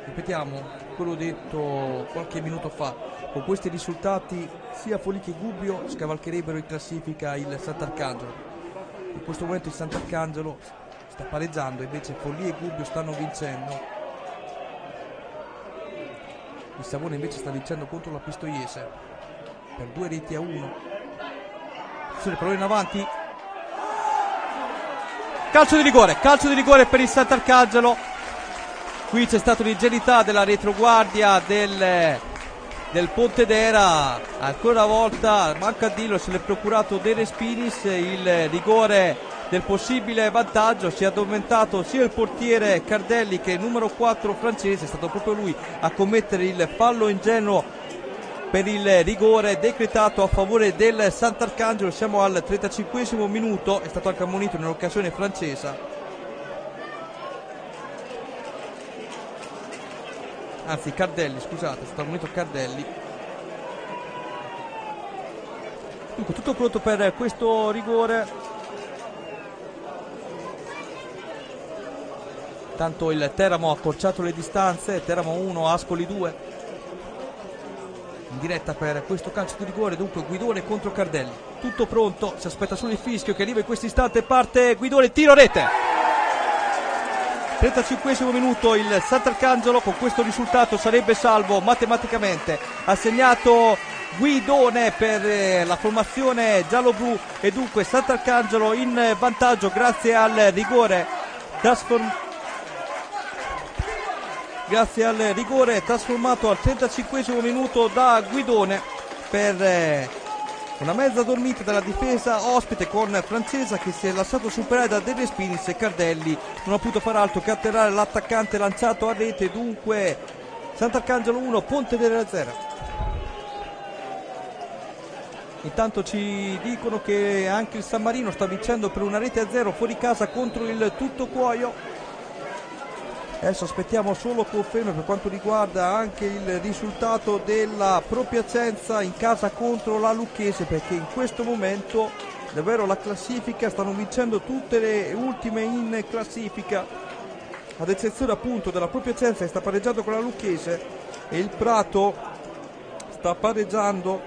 Ripetiamo quello detto qualche minuto fa. Con questi risultati sia Forlì che Gubbio scavalcherebbero in classifica il Sant'Arcangelo. In questo momento il Sant'Arcangelo sta pareggiando invece Forlì e Gubbio stanno vincendo. Il Savone invece sta vincendo contro la Pistoiese per due reti a uno. Attenzione pallone in avanti. Calcio di rigore, calcio di rigore per il Sant'Arcangelo. Qui c'è stata un'ingenuità della retroguardia del, del Pontedera. Ancora una volta, manca a dirlo, se l'è procurato De Respinis il rigore del possibile vantaggio. Si è addormentato sia il portiere Cardelli che il numero 4 francese. È stato proprio lui a commettere il fallo ingenuo per il rigore decretato a favore del Sant'Arcangelo. Siamo al 35 minuto, è stato anche ammonito in un'occasione francese. Anzi, Cardelli, scusate, è stato ammonito Cardelli. Dunque, tutto pronto per questo rigore. Tanto il Teramo ha accorciato le distanze, Teramo 1, Ascoli 2 in diretta per questo calcio di rigore dunque Guidone contro Cardelli tutto pronto si aspetta solo il fischio che arriva in questo istante parte Guidone tiro rete 35 minuto il Sant'Arcangelo con questo risultato sarebbe salvo matematicamente. Ha segnato Guidone per eh, la formazione giallo-blu e dunque Sant'Arcangelo in vantaggio grazie al rigore trasformato grazie al rigore trasformato al 35 minuto da Guidone per eh, una mezza dormita dalla difesa ospite con Francesa che si è lasciato superare da De Respinis e Cardelli. Non ha potuto far altro che atterrare l'attaccante lanciato a rete. Dunque Sant'Arcangelo 1 Ponte della 0 intanto ci dicono che anche il San Marino sta vincendo per una rete a 0 fuori casa contro il Tutto Cuoio Adesso aspettiamo solo conferme per quanto riguarda anche il risultato della Propiacenza in casa contro la Lucchese perché in questo momento davvero la classifica stanno vincendo tutte le ultime in classifica. Ad eccezione appunto della Propiacenza che sta pareggiando con la Lucchese e il Prato sta pareggiando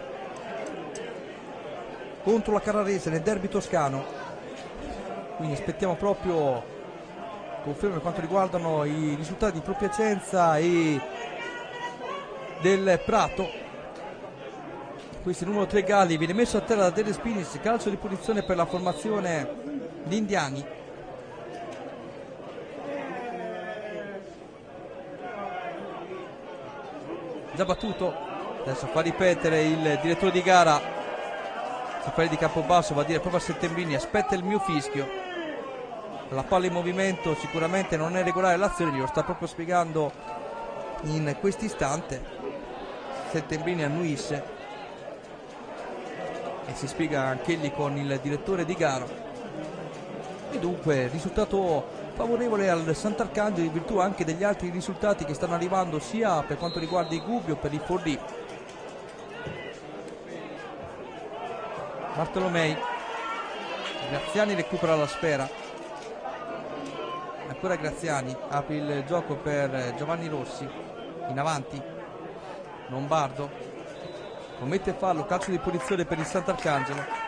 contro la Carrarese nel derby toscano. Quindi aspettiamo proprio confermo per quanto riguardano i risultati di Propiacenza e del Prato. Questo è il numero 3 Galli viene messo a terra da Dele Spinis calcio di punizione per la formazione di Indiani. Già battuto. Adesso fa ripetere il direttore di gara. Raffaele di Campobasso va a dire proprio a Settembrini aspetta il mio fischio la palla in movimento sicuramente non è regolare l'azione, glielo sta proprio spiegando in questo istante. Settembrini annuisce e si spiega anche lì con il direttore di gara. E dunque risultato favorevole al Sant'Arcangelo in virtù anche degli altri risultati che stanno arrivando sia per quanto riguarda i Gubbio per i 4D. Bartolomei Graziani recupera la sfera ancora Graziani apre il gioco per Giovanni Rossi. In avanti. Lombardo. Commette fallo calcio di punizione per il Sant'Arcangelo.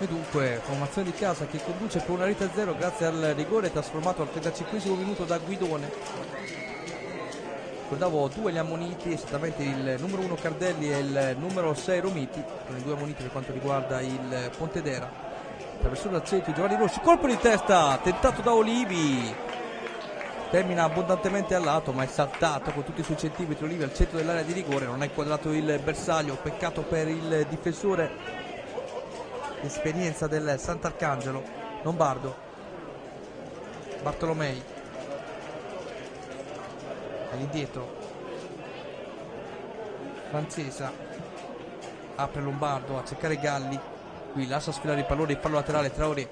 E dunque formazione di casa che conduce per una rete a zero grazie al rigore trasformato al 35 minuto da Guidone ricordavo due gli ammoniti, esattamente il numero 1 Cardelli e il numero 6 Romiti, sono i due ammoniti per quanto riguarda il Pontedera. Traversura al centro Giovanni Rossi, colpo di testa tentato da Olivi, termina abbondantemente al lato ma è saltato con tutti i suoi centimetri. Olivi al centro dell'area di rigore, non ha inquadrato il bersaglio, peccato per il difensore, l'esperienza del Sant'Arcangelo, Lombardo, Bartolomei all'indietro. Francesa apre Lombardo a cercare Galli. Qui lascia sfilare il pallone il fallo laterale Traoré.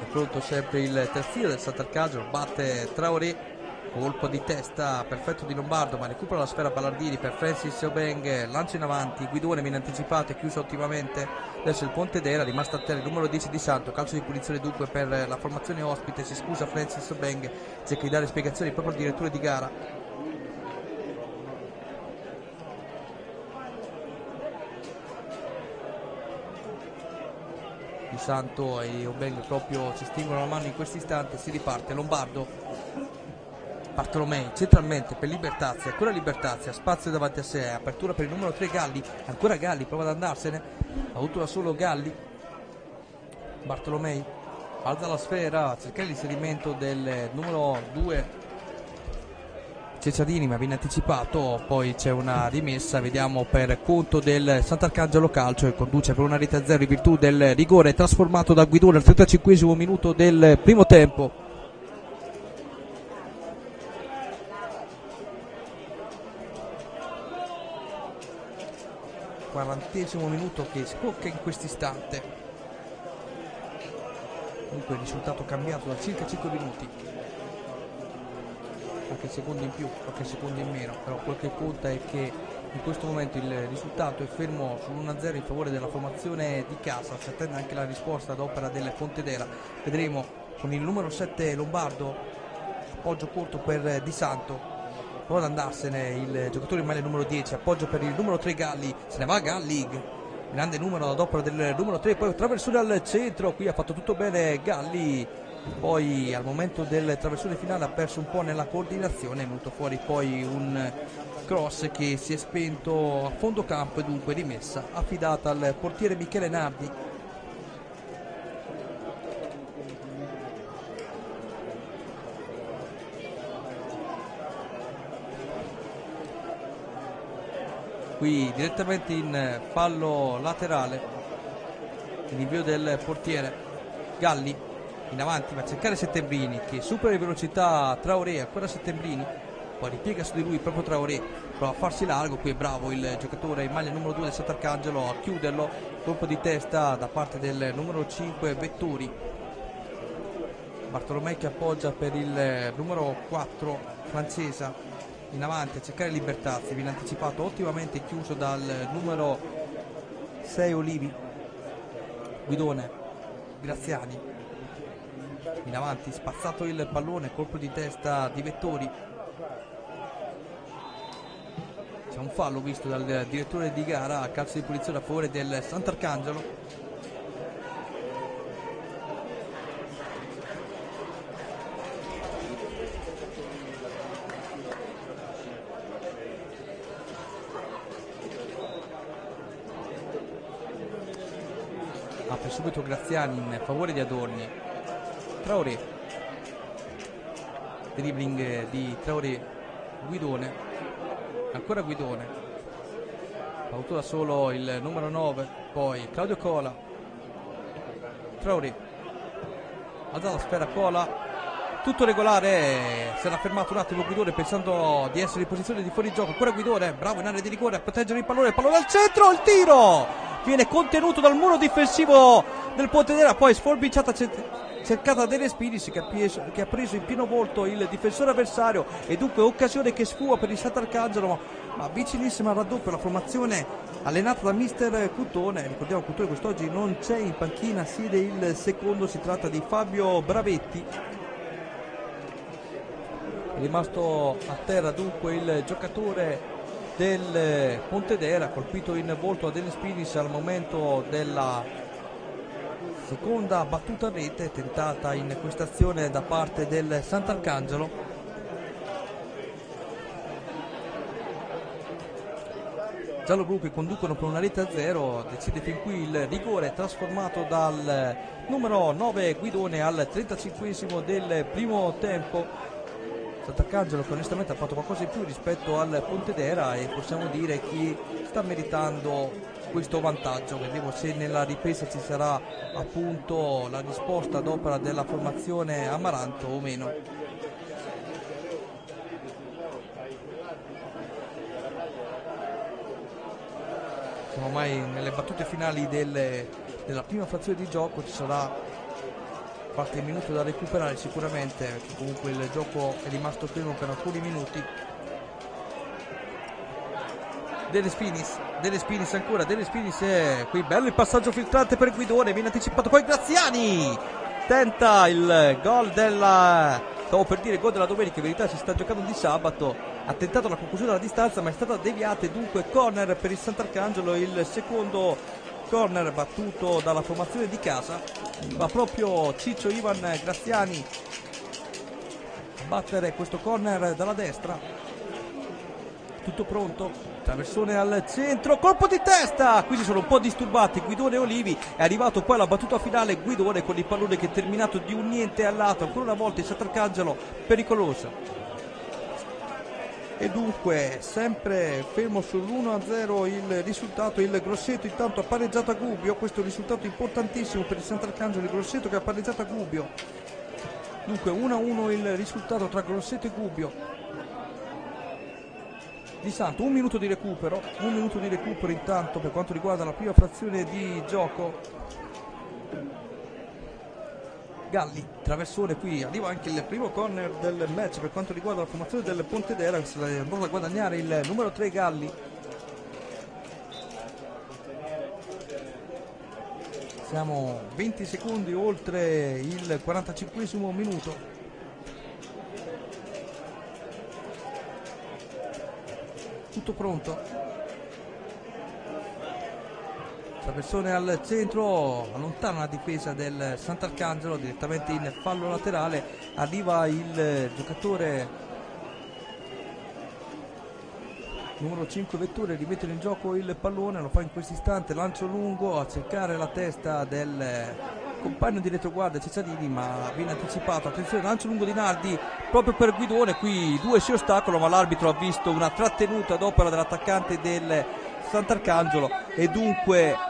È pronto sempre il terzino del Sant'Arcangelo batte Traoré colpo di testa perfetto di Lombardo ma recupera la sfera Ballardini per Francis Obeng lancia in avanti Guidone viene anticipato e chiuso ottimamente adesso il Ponte d'Era rimasto a terra il numero 10 di Santo calcio di punizione dunque per la formazione ospite si scusa Francis Obeng cerca di dare spiegazioni proprio al direttore di gara. Santo e Obeng proprio ci stingono la mano in questo istante si riparte Lombardo Bartolomei centralmente per Libertazia, ancora Libertazia, spazio davanti a sé, apertura per il numero 3 Galli, ancora Galli, prova ad andarsene, ha avuto da solo Galli, Bartolomei alza la sfera, cerca l'inserimento del numero 2 Ceciadini ma viene anticipato, poi c'è una rimessa, vediamo per conto del Sant'Arcangelo Calcio che conduce per una rete a zero in virtù del rigore trasformato da Guidone al 35 minuto del primo tempo. Quarantesimo minuto che scocca in quest'istante. Comunque il risultato cambiato da circa 5 minuti. Qualche secondo in più, qualche secondo in meno però quel che conta è che in questo momento il risultato è fermo sull'1-0 in favore della formazione di casa. Si attende anche la risposta ad opera del Pontedera vedremo con il numero 7 Lombardo appoggio corto per Di Santo prova ad andarsene il giocatore in maglia numero 10 appoggio per il numero 3 Galli. Se ne va Galli. Grande numero ad opera del numero 3 poi traversone al centro. Qui ha fatto tutto bene Galli. Poi al momento del traversone finale ha perso un po' nella coordinazione. È venuto fuori poi un cross che si è spento a fondo campo e dunque rimessa affidata al portiere Michele Nardi qui direttamente in fallo laterale il invio del portiere Galli in avanti va a cercare Settembrini che supera in velocità Traoré ancora Settembrini poi ripiega su di lui proprio Traoré prova a farsi largo qui è bravo il giocatore in maglia numero 2 del Sant'Arcangelo a chiuderlo colpo di testa da parte del numero 5 Vetturi Bartolomei che appoggia per il numero 4 Francesa in avanti a cercare Libertazzi viene anticipato ottimamente chiuso dal numero 6 Olivi Guidone Graziani. In avanti spazzato il pallone colpo di testa di Vettori. C'è un fallo visto dal direttore di gara a calcio di punizione a favore del Sant'Arcangelo apre subito Graziani in favore di Adorni. Traoré. Dribbling di Traoré. Guidone. Ancora Guidone. Da solo il numero 9 poi Claudio Cola. Traoré. Alza la sfera Cola. Tutto regolare si era fermato un attimo Guidone pensando di essere in posizione di fuorigioco ancora Guidone bravo in area di rigore a proteggere il pallone il pallone al centro il tiro viene contenuto dal muro difensivo del Pontedera, poi sforbiciata cercata delle Spiris che, che ha preso in pieno volto il difensore avversario. E dunque occasione che sfua per il Sant'Arcangelo ma vicinissima al raddoppio la formazione allenata da mister Cutone. Ricordiamo Cutone quest'oggi non c'è in panchina siede il secondo si tratta di Fabio Bravetti. È rimasto a terra dunque il giocatore del Pontedera colpito in volto a Dennis Spinis al momento della seconda battuta a rete tentata in questa azione da parte del Sant'Arcangelo. Giallo-blu che conducono per una rete a zero decide fin qui il rigore trasformato dal numero 9 Guidone al 35 del primo tempo Sant'Arcangelo che onestamente ha fatto qualcosa in più rispetto al Pontedera e possiamo dire chi sta meritando questo vantaggio. Vedremo se nella ripresa ci sarà appunto la risposta ad opera della formazione Amaranto o meno. Siamo ormai nelle battute finali delle, della prima frazione di gioco ci sarà qualche minuto da recuperare sicuramente perché comunque il gioco è rimasto fermo per alcuni minuti. Delle Spinis, Delle Spinis ancora, Delle Spinis è qui bello il passaggio filtrante per Guidone, viene anticipato poi Graziani tenta il gol della stavo per dire gol della domenica, in verità si sta giocando di sabato ha tentato la conclusione alla distanza ma è stata deviata e dunque corner per il Sant'Arcangelo il secondo corner battuto dalla formazione di casa va proprio Ciccio Ivan Graziani a battere questo corner dalla destra. Tutto pronto traversone al centro colpo di testa! Quindi sono un po' disturbati Guidone Olivi è arrivato poi alla battuta finale Guidone con il pallone che è terminato di un niente all'altro ancora una volta il Sant'Arcangelo pericoloso e dunque sempre fermo sull'1-0 il risultato il Grosseto intanto ha pareggiato a Gubbio. Questo è un risultato importantissimo per il Sant'Arcangelo il Grosseto che ha pareggiato a Gubbio. Dunque 1-1 il risultato tra Grosseto e Gubbio. Di Santo un minuto di recupero un minuto di recupero intanto per quanto riguarda la prima frazione di gioco Galli, traversone qui, arriva anche il primo corner del match per quanto riguarda la formazione del Pontedera che si è andato a guadagnare il numero 3 Galli. Siamo 20 secondi oltre il 45 minuto. tutto pronto traversone al centro allontana la difesa del Sant'Arcangelo direttamente in fallo laterale. Arriva il giocatore numero 5 Vetture rimettere in gioco il pallone lo fa in questo istante lancio lungo a cercare la testa del compagno di retroguardia Cessadini ma viene anticipato. Attenzione lancio lungo di Nardi proprio per Guidone qui due si ostacolo ma l'arbitro ha visto una trattenuta ad opera dell'attaccante del Sant'Arcangelo e dunque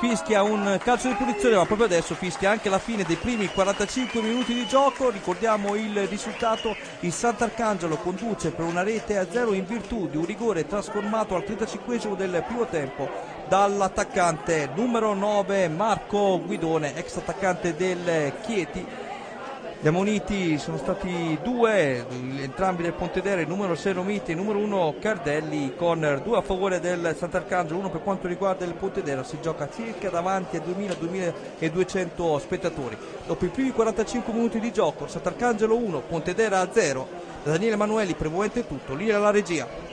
fischia un calcio di punizione ma proprio adesso fischia anche la fine dei primi 45 minuti di gioco. Ricordiamo il risultato. Il Sant'Arcangelo conduce per una rete a zero in virtù di un rigore trasformato al 35 del primo tempo dall'attaccante numero 9 Marco Guidone ex attaccante del Chieti gli ammoniti sono stati due, entrambi del Pontedera, il numero 6 Romiti e numero 1 Cardelli, con due a favore del Sant'Arcangelo, uno per quanto riguarda il Pontedera, si gioca circa davanti a 2000-2200 spettatori. Dopo i primi 45 minuti di gioco, Sant'Arcangelo 1, Pontedera 0, da Daniele Emanueli premuovente tutto, lì alla regia.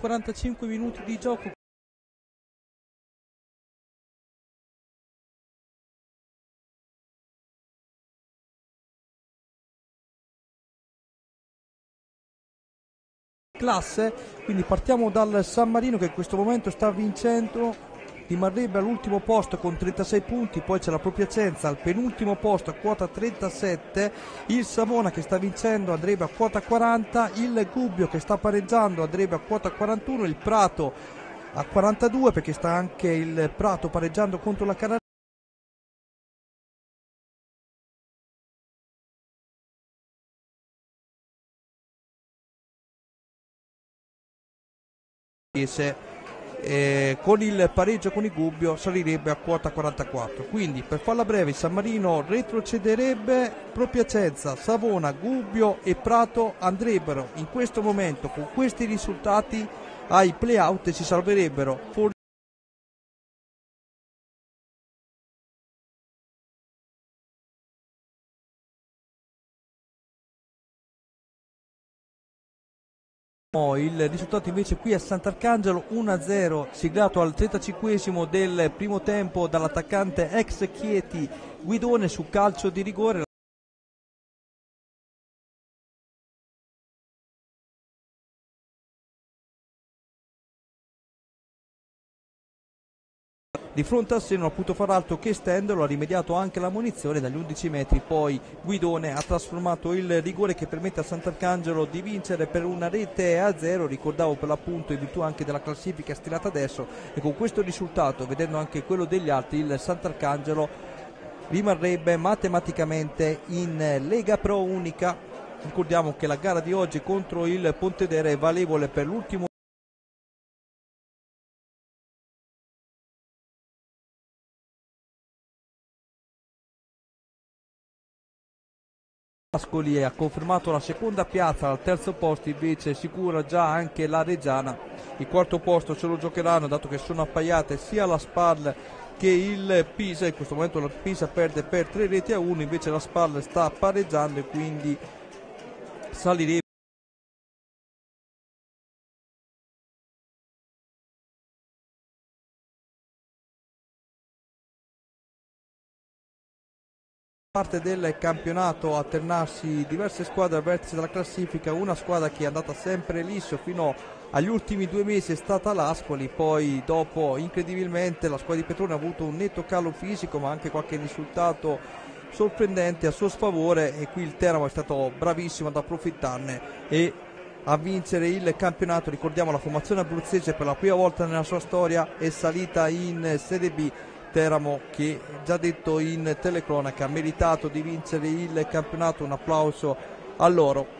45 minuti di gioco. Classe quindi partiamo dal San Marino che in questo momento sta vincendo rimarrebbe all'ultimo posto con 36 punti poi c'è la Propiacenza al penultimo posto a quota 37 il Savona che sta vincendo andrebbe a quota 40 il Gubbio che sta pareggiando andrebbe a quota 41 il Prato a 42 perché sta anche il Prato pareggiando contro la Canale eh, con il pareggio con il Gubbio salirebbe a quota 44 quindi per farla breve San Marino retrocederebbe Propiacenza, Savona, Gubbio e Prato andrebbero in questo momento con questi risultati ai playout e si salverebbero Il risultato invece qui a Sant'Arcangelo 1-0 siglato al 35 del primo tempo dall'attaccante ex Chieti Guidone su calcio di rigore. Di fronte al seno ha potuto far altro che stenderlo, ha rimediato anche la munizione dagli 11 metri, poi Guidone ha trasformato il rigore che permette a Sant'Arcangelo di vincere per una rete a zero, ricordavo per l'appunto in virtù anche della classifica stilata adesso. E con questo risultato, vedendo anche quello degli altri, il Sant'Arcangelo rimarrebbe matematicamente in Lega Pro unica. Ricordiamo che la gara di oggi contro il Pontedera è valevole per l'ultimo Ascoli ha confermato la seconda piazza, al terzo posto invece sicura già anche la Reggiana. Il quarto posto ce lo giocheranno dato che sono appaiate sia la Spal che il Pisa. In questo momento la Pisa perde per 3 reti a 1, invece la Spal sta pareggiando e quindi salirebbe. Parte del campionato alternarsi diverse squadre al vertice della classifica, una squadra che è andata sempre liscio fino agli ultimi due mesi è stata l'Ascoli, poi dopo incredibilmente la squadra di Petrone ha avuto un netto calo fisico ma anche qualche risultato sorprendente a suo sfavore e qui il Teramo è stato bravissimo ad approfittarne e a vincere il campionato, ricordiamo la formazione abruzzese per la prima volta nella sua storia è salita in Serie B Teramo che già detto in telecronaca ha meritato di vincere il campionato, un applauso a loro.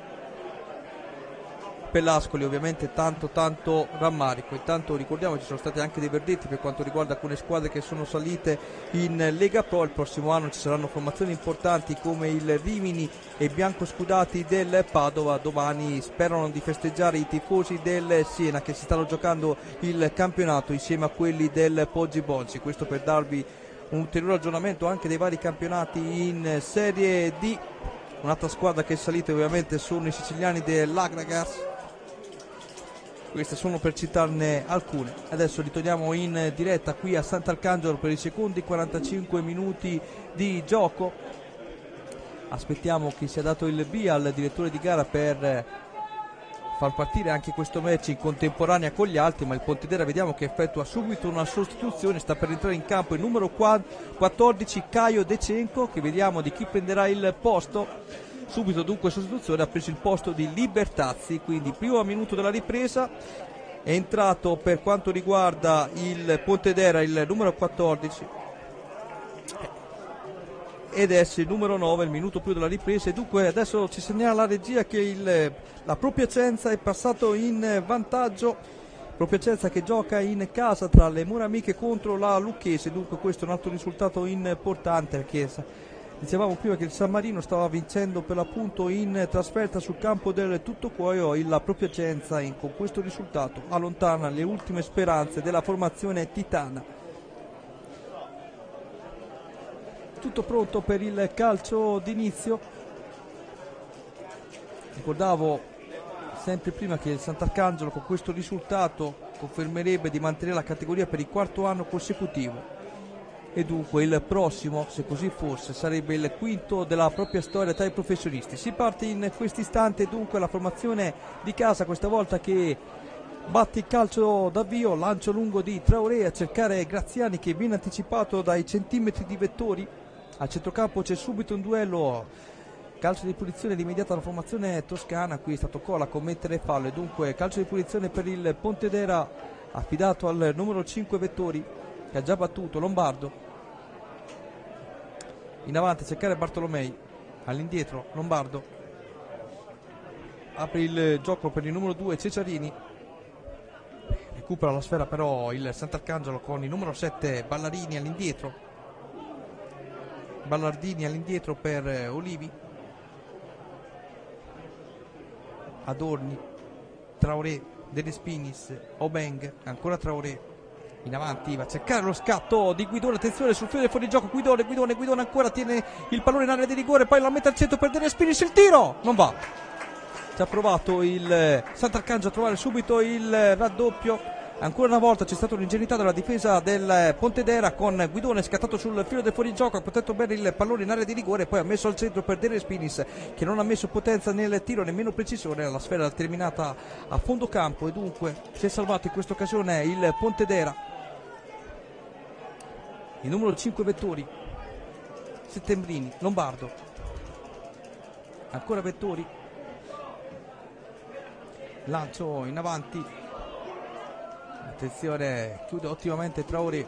Per l'Ascoli ovviamente tanto tanto rammarico, intanto ricordiamo ci sono stati anche dei verdetti per quanto riguarda alcune squadre che sono salite in Lega Pro, il prossimo anno ci saranno formazioni importanti come il Rimini e Bianco Scudati del Padova, domani sperano di festeggiare i tifosi del Siena che si stanno giocando il campionato insieme a quelli del Poggi Bonzi, questo per darvi un ulteriore aggiornamento anche dei vari campionati in Serie D. Un'altra squadra che è salita ovviamente sono i siciliani dell'Agragas queste sono per citarne alcune. Adesso ritorniamo in diretta qui a Sant'Arcangelo per i secondi 45 minuti di gioco. Aspettiamo che sia dato il via al direttore di gara per far partire anche questo match in contemporanea con gli altri, ma il Pontedera vediamo che effettua subito una sostituzione, sta per entrare in campo il numero 14 Caio Decenco che vediamo di chi prenderà il posto subito dunque sostituzione ha preso il posto di Libertazzi quindi primo minuto della ripresa è entrato per quanto riguarda il Pontedera il numero 14 ed è il numero 9 il minuto più della ripresa e dunque adesso ci segnala la regia che il, la Propiacenza è passato in vantaggio Propiacenza che gioca in casa tra le mura amiche contro la Lucchese dunque questo è un altro risultato importante perché Dicevamo prima che il San Marino stava vincendo per l'appunto in trasferta sul campo del tutto cuoio e la propria Genza in, con questo risultato allontana le ultime speranze della formazione titana. Tutto pronto per il calcio d'inizio. Ricordavo sempre prima che il Sant'Arcangelo con questo risultato confermerebbe di mantenere la categoria per il quarto anno consecutivo e dunque il prossimo, se così fosse, sarebbe il quinto della propria storia tra i professionisti. Si parte in questo istante dunque la formazione di casa, questa volta che batte il calcio d'avvio, lancio lungo di Traoré a cercare Graziani che viene anticipato dai centimetri di Vettori. Al centrocampo c'è subito un duello, calcio di punizione immediata alla formazione toscana, qui è stato Cola a commettere fallo e dunque calcio di punizione per il Pontedera affidato al numero 5 Vettori che ha già battuto Lombardo. In avanti a cercare Bartolomei, all'indietro Lombardo. Apre il gioco per il numero 2 Cesarini. Recupera la sfera però il Sant'Arcangelo con il numero 7 Ballarini all'indietro. Ballardini all'indietro per eh, Olivi. Adorni, Traoré, De Spinis, Obeng, ancora Traoré, in avanti va a cercare lo scatto di Guidone attenzione sul filo del fuorigioco Guidone Guidone Guidone ancora tiene il pallone in area di rigore poi la mette al centro per Dele Spinis il tiro! Non va. Ci ha provato il Sant'Arcangelo a trovare subito il raddoppio. Ancora una volta c'è stata un'ingenuità della difesa del Pontedera con Guidone scattato sul filo del fuorigioco ha protetto bene il pallone in area di rigore poi ha messo al centro per Dele Spinis che non ha messo potenza nel tiro nemmeno precisione la sfera terminata a fondo campo. E dunque si è salvato in questa occasione il Pontedera il numero 5 Vettori. Settembrini Lombardo. Ancora Vettori. Lancio in avanti. Attenzione chiude ottimamente Traori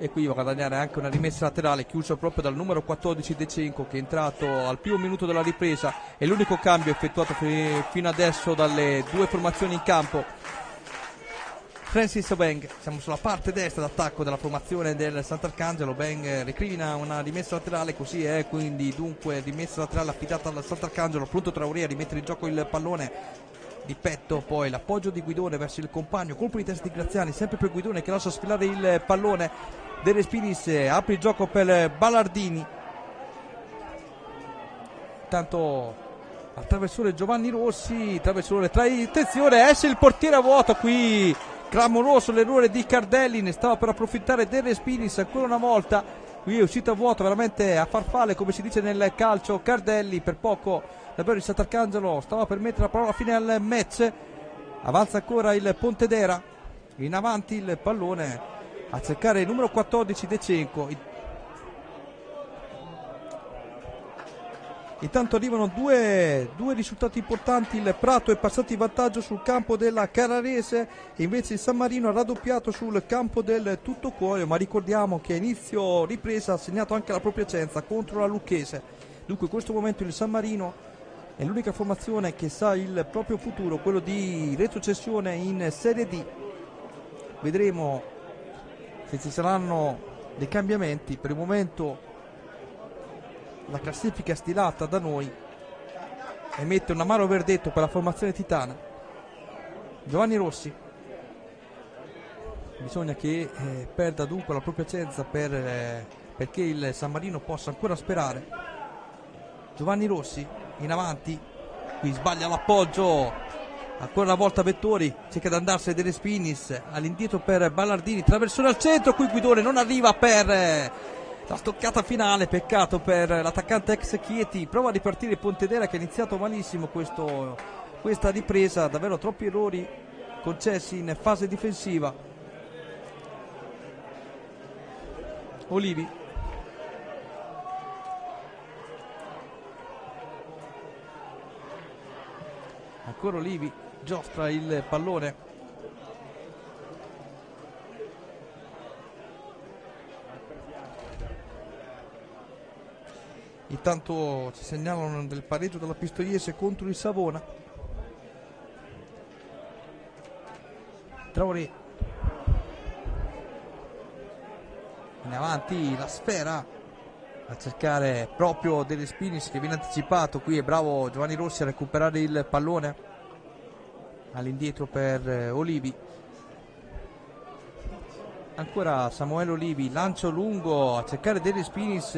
e qui va a guadagnare anche una rimessa laterale chiuso proprio dal numero 14 De Cenco che è entrato al primo minuto della ripresa. È l'unico cambio effettuato fino adesso dalle due formazioni in campo Francis Bang, siamo sulla parte destra d'attacco della formazione del Sant'Arcangelo, Bang recrimina una rimessa laterale, così è quindi dunque rimessa laterale affidata al Sant'Arcangelo, pronto Traoré a rimettere in gioco il pallone. Di petto, poi l'appoggio di Guidone verso il compagno, colpo di testa di Graziani, sempre per Guidone che lascia sfilare il pallone, De Respinis apre il gioco per Ballardini, intanto attraversore Giovanni Rossi, traversore tra attenzione, esce il portiere a vuoto qui clamoroso l'errore di Cardelli ne stava per approfittare del Respinis ancora una volta. Qui è uscito a vuoto veramente a farfalle come si dice nel calcio Cardelli per poco. Davvero il Sant'Arcangelo stava per mettere la parola fine al match. Avanza ancora il Pontedera in avanti il pallone a cercare il numero 14 De Cenco Intanto arrivano due, due, risultati importanti, il Prato è passato in vantaggio sul campo della Cararese e invece il San Marino ha raddoppiato sul campo del Tuttocuoio, ma ricordiamo che a inizio ripresa ha segnato anche la propria cenza contro la Lucchese. Dunque in questo momento il San Marino è l'unica formazione che sa il proprio futuro, quello di retrocessione in Serie D. Vedremo se ci saranno dei cambiamenti, per il momento la classifica stilata da noi emette un amaro verdetto per la formazione titana. Giovanni Rossi bisogna che eh, perda dunque la propria cenza per, eh, perché il San Marino possa ancora sperare. Giovanni Rossi in avanti, qui sbaglia l'appoggio, ancora una volta Vettori, cerca di andarsene delle Spinis, all'indietro per Ballardini, traversone al centro, qui Guidone non arriva per... Eh, la stoccata finale, peccato per l'attaccante ex Chieti, prova a ripartire Pontedera che ha iniziato malissimo questo, questa ripresa, davvero troppi errori concessi in fase difensiva. Olivi. Ancora Olivi, giostra il pallone Intanto ci segnalano del pareggio della Pistoiese contro il Savona. Traoré. In avanti la sfera a cercare proprio delle Spinis che viene anticipato. Qui è bravo Giovanni Rossi a recuperare il pallone. All'indietro per eh, Olivi. Ancora Samuele Olivi, lancio lungo a cercare delle Spinis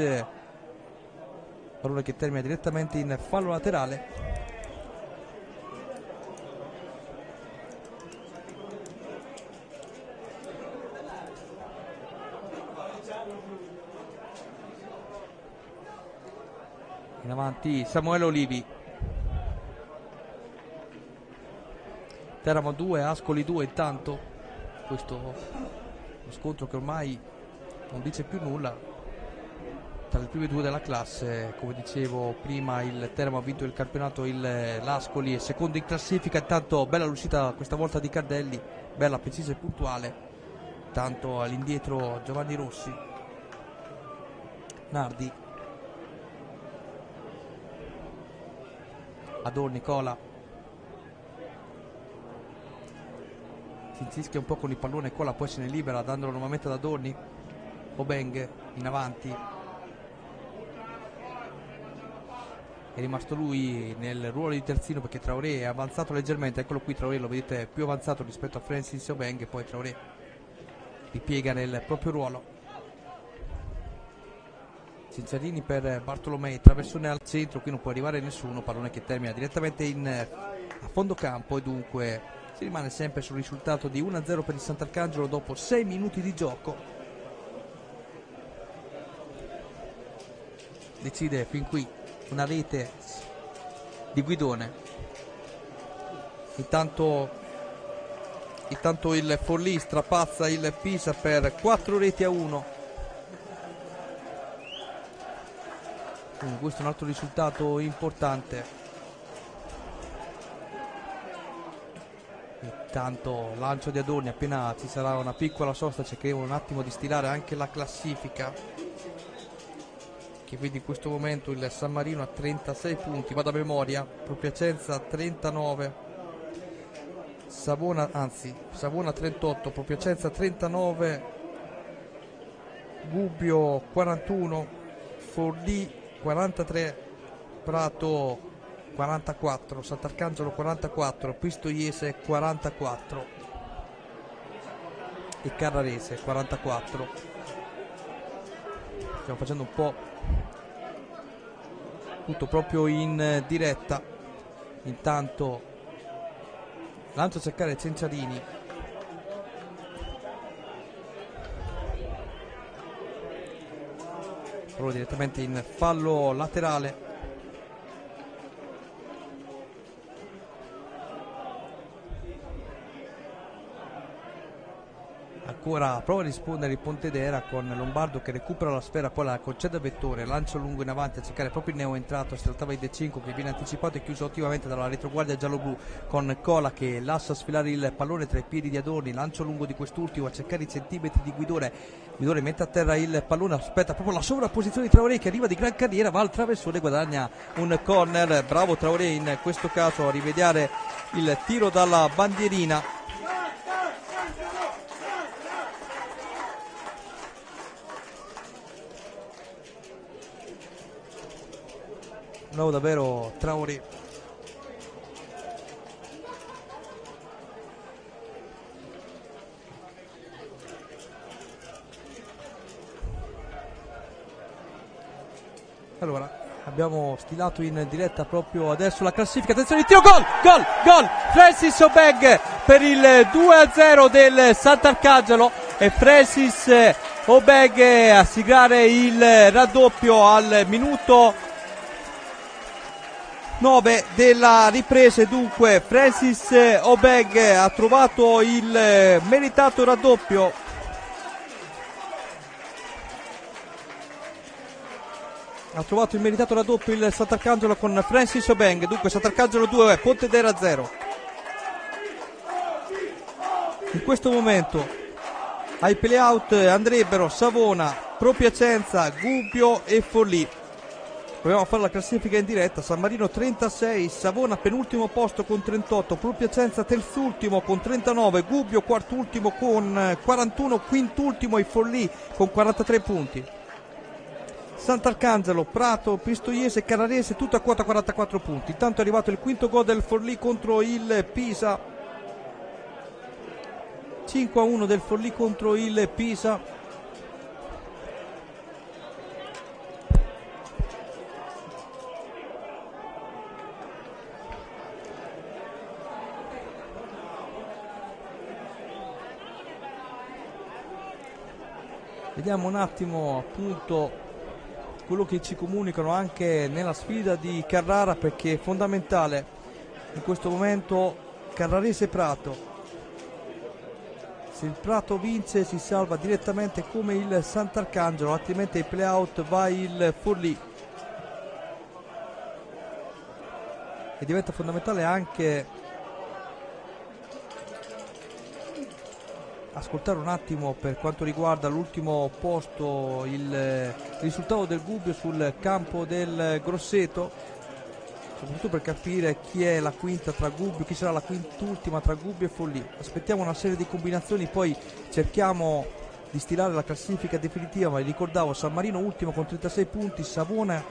pallone che termina direttamente in fallo laterale. In avanti Samuele Olivi. Teramo 2 Ascoli 2 intanto. Questo scontro che ormai non dice più nulla tra le prime due della classe come dicevo prima il Teramo ha vinto il campionato il l'Ascoli è secondo in classifica intanto bella l'uscita questa volta di Cardelli bella precisa e puntuale tanto all'indietro Giovanni Rossi. Nardi. Adorni Cola. Si insischia un po' con il pallone Cola poi se ne libera dandolo nuovamente ad Adorni. Obeng in avanti è rimasto lui nel ruolo di terzino perché Traoré è avanzato leggermente. Eccolo qui Traoré lo vedete più avanzato rispetto a Francis Obeng e poi Traoré ripiega nel proprio ruolo. Cinciarini per Bartolomei traversone al centro qui non può arrivare nessuno pallone che termina direttamente in, a fondo campo e dunque si rimane sempre sul risultato di 1-0 per il Sant'Arcangelo dopo 6 minuti di gioco. Decide fin qui una rete di Guidone. Intanto intanto il Forlì strapazza il Pisa per 4 reti a 1 quindi questo è un altro risultato importante. Intanto lancio di Adorni, appena ci sarà una piccola sosta cercheremo un attimo di stilare anche la classifica che vede in questo momento il San Marino a 36 punti, vado a memoria, Pro Piacenza 39, Savona, anzi Savona 38, Pro Piacenza 39, Gubbio 41, Forlì 43, Prato 44, Sant'Arcangelo 44, Pistoiese 44 e Carrarese 44. Stiamo facendo un po' tutto proprio in diretta. Intanto lancio a cercare Cenciarini. Prova direttamente in fallo laterale ancora prova a rispondere il Pontedera con Lombardo che recupera la sfera poi la concede a Vettore lancio lungo in avanti a cercare proprio il neo entrato si trattava di De5 che viene anticipato e chiuso attivamente dalla retroguardia giallo-blu con Cola che lascia sfilare il pallone tra i piedi di Adorni lancio lungo di quest'ultimo a cercare i centimetri di Guidore Guidore mette a terra il pallone aspetta proprio la sovrapposizione di Traoré che arriva di gran carriera va al traversone guadagna un corner bravo Traoré in questo caso a rivediare il tiro dalla bandierina bravo davvero Traoré allora abbiamo stilato in diretta proprio adesso la classifica. Attenzione il tiro gol gol gol. Francis Obeg per il 2-0 del Sant'Arcangelo e Francis Obeg a siglare il raddoppio al minuto 9 della ripresa dunque Francis Obeg ha trovato il meritato raddoppio. Ha trovato il meritato raddoppio il Sant'Arcangelo con Francis Obeng dunque Sant'Arcangelo 2 Pontedera 0 in questo momento ai playout andrebbero Savona, Pro Piacenza, Gubbio e Forlì Proviamo a fare la classifica in diretta. San Marino 36, Savona penultimo posto con 38, Pro Piacenza terzultimo con 39, Gubbio quartultimo con 41, quintultimo e Forlì con 43 punti. Sant'Arcangelo, Prato, Pistoiese e Carrarese tutto a quota 44 punti. Intanto è arrivato il quinto gol del Forlì contro il Pisa. 5 a 1 del Forlì contro il Pisa. Vediamo un attimo appunto quello che ci comunicano anche nella sfida di Carrara perché è fondamentale in questo momento Carrarese Prato. Se il Prato vince si salva direttamente come il Sant'Arcangelo altrimenti ai playout va il Forlì. E diventa fondamentale anche ascoltare un attimo per quanto riguarda l'ultimo posto il risultato del Gubbio sul campo del Grosseto soprattutto per capire chi è la quinta tra Gubbio chi sarà la quintultima tra Gubbio e Folli aspettiamo una serie di combinazioni poi cerchiamo di stilare la classifica definitiva ma vi ricordavo San Marino ultimo con 36 punti Savona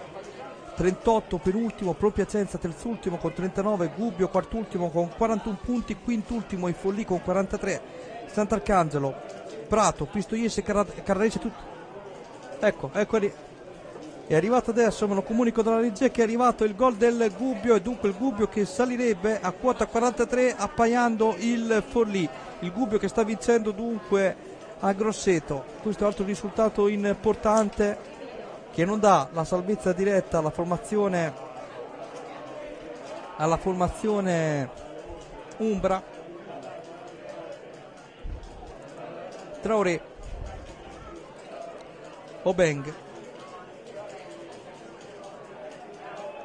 38 penultimo, Pro Piacenza terzultimo con 39, Gubbio quartultimo con 41 punti, quintultimo i Folli con 43, Sant'Arcangelo, Prato, Pistoiese, Carrarese, tutto. Ecco, ecco è arrivato adesso, me lo comunico dalla regia che è arrivato il gol del Gubbio e dunque il Gubbio che salirebbe a quota 43 appaiando il Forlì. Il Gubbio che sta vincendo dunque a Grosseto. Questo è un altro risultato importante che non dà la salvezza diretta alla formazione alla formazione Umbra Traoré. Obeng.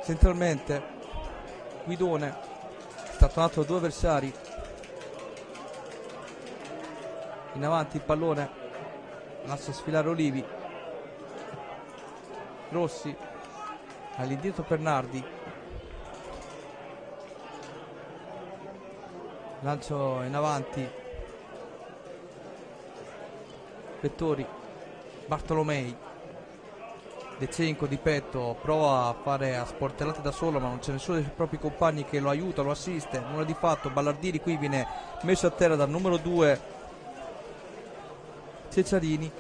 Centralmente. Guidone. Sta tornato due avversari. In avanti il pallone. Lascia sfilare Olivi. Rossi. All'indietro per Nardi lancio in avanti Vettori Bartolomei Decenco di petto prova a fare a sportellate da solo ma non c'è nessuno dei propri compagni che lo aiuta, lo assiste nulla di fatto, Ballardini qui viene messo a terra dal numero 2 Cecciarini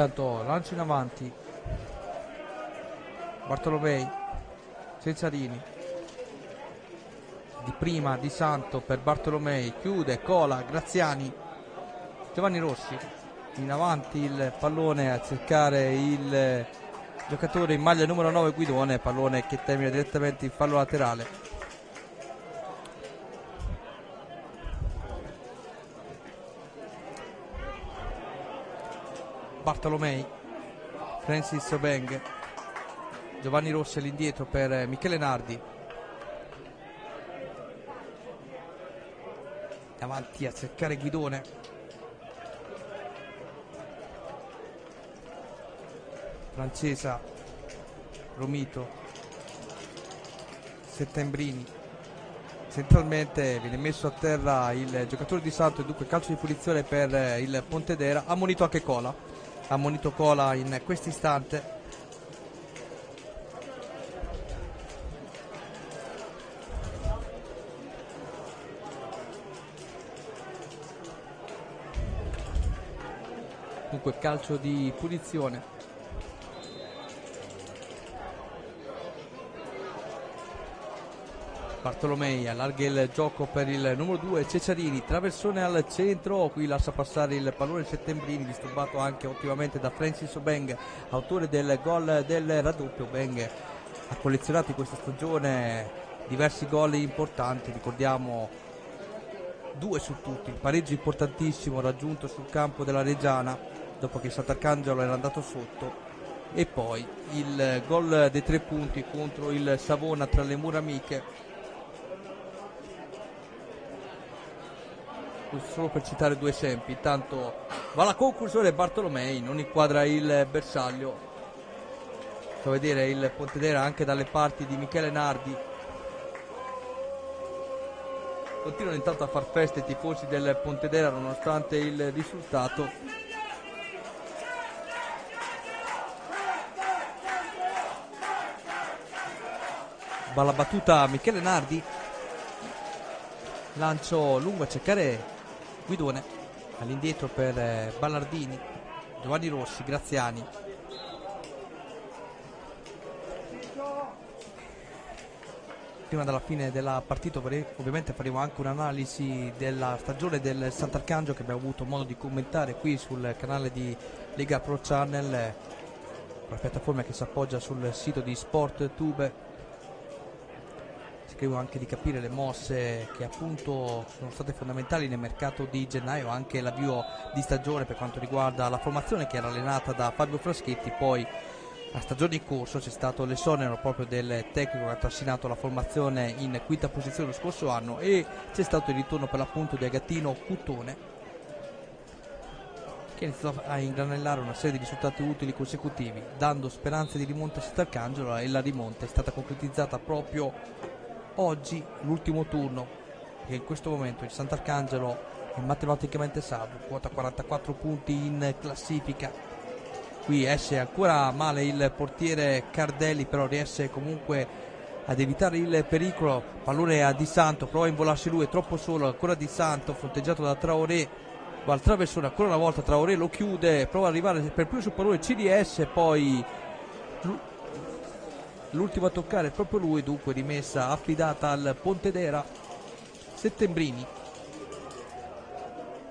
intanto lancio in avanti. Bartolomei Senzarini di prima di Santo per Bartolomei. Chiude, cola, Graziani. Giovanni Rossi. In avanti il pallone a cercare il giocatore in maglia numero 9 Guidone. Pallone che termina direttamente in fallo laterale Bartolomei Francis Obeng Giovanni Rossi all'indietro per Michele Nardi. Davanti a cercare Guidone Francesa Romito Settembrini. Centralmente viene messo a terra il giocatore di Santo e dunque calcio di punizione per il Pontedera. Ammonito anche Cola ammonito Cola in questo istante. Dunque calcio di punizione Bartolomei allarga il gioco per il numero 2 Ceciarini, traversone al centro, qui lascia passare il pallone Settembrini, disturbato anche ottimamente da Francis Obeng, autore del gol del raddoppio. Obeng ha collezionato in questa stagione diversi gol importanti, ricordiamo due su tutti, il pareggio importantissimo raggiunto sul campo della Reggiana dopo che Sant'Arcangelo era andato sotto e poi il gol dei tre punti contro il Savona tra le mura amiche solo per citare due esempi. Intanto va la conclusione Bartolomei, non inquadra il bersaglio. Fa vedere il Pontedera anche dalle parti di Michele Nardi. Continuano intanto a far feste i tifosi del Pontedera nonostante il risultato. Va la battuta Michele Nardi lancio lungo a cercare Guidone all'indietro per eh, Ballardini Giovanni Rossi, Graziani. Prima della fine della partita ovviamente faremo anche un'analisi della stagione del Sant'Arcangelo che abbiamo avuto modo di commentare qui sul canale di Lega Pro Channel, la piattaforma che si appoggia sul sito di SportTube cercheremo anche di capire le mosse che appunto sono state fondamentali nel mercato di gennaio, anche l'avvio di stagione per quanto riguarda la formazione che era allenata da Fabio Fraschetti, poi la stagione in corso c'è stato l'esonero proprio del tecnico che ha trascinato la formazione in quinta posizione lo scorso anno e c'è stato il ritorno per l'appunto di Agattino Cuttone che ha iniziato a ingranellare una serie di risultati utili consecutivi, dando speranze di rimonta a Sant'Arcangelo e la rimonta è stata concretizzata proprio oggi l'ultimo turno che in questo momento il Sant'Arcangelo è matematicamente salvo, quota 44 punti in classifica. Qui esce ancora male il portiere Cardelli, però riesce comunque ad evitare il pericolo. Pallone a Di Santo, prova a involarsi lui, è troppo solo, ancora Di Santo, fronteggiato da Traoré. Va al traversone, ancora una volta Traoré lo chiude, prova ad arrivare per più sul pallone, ci riesce, poi l'ultimo a toccare è proprio lui, dunque rimessa affidata al Pontedera. Settembrini.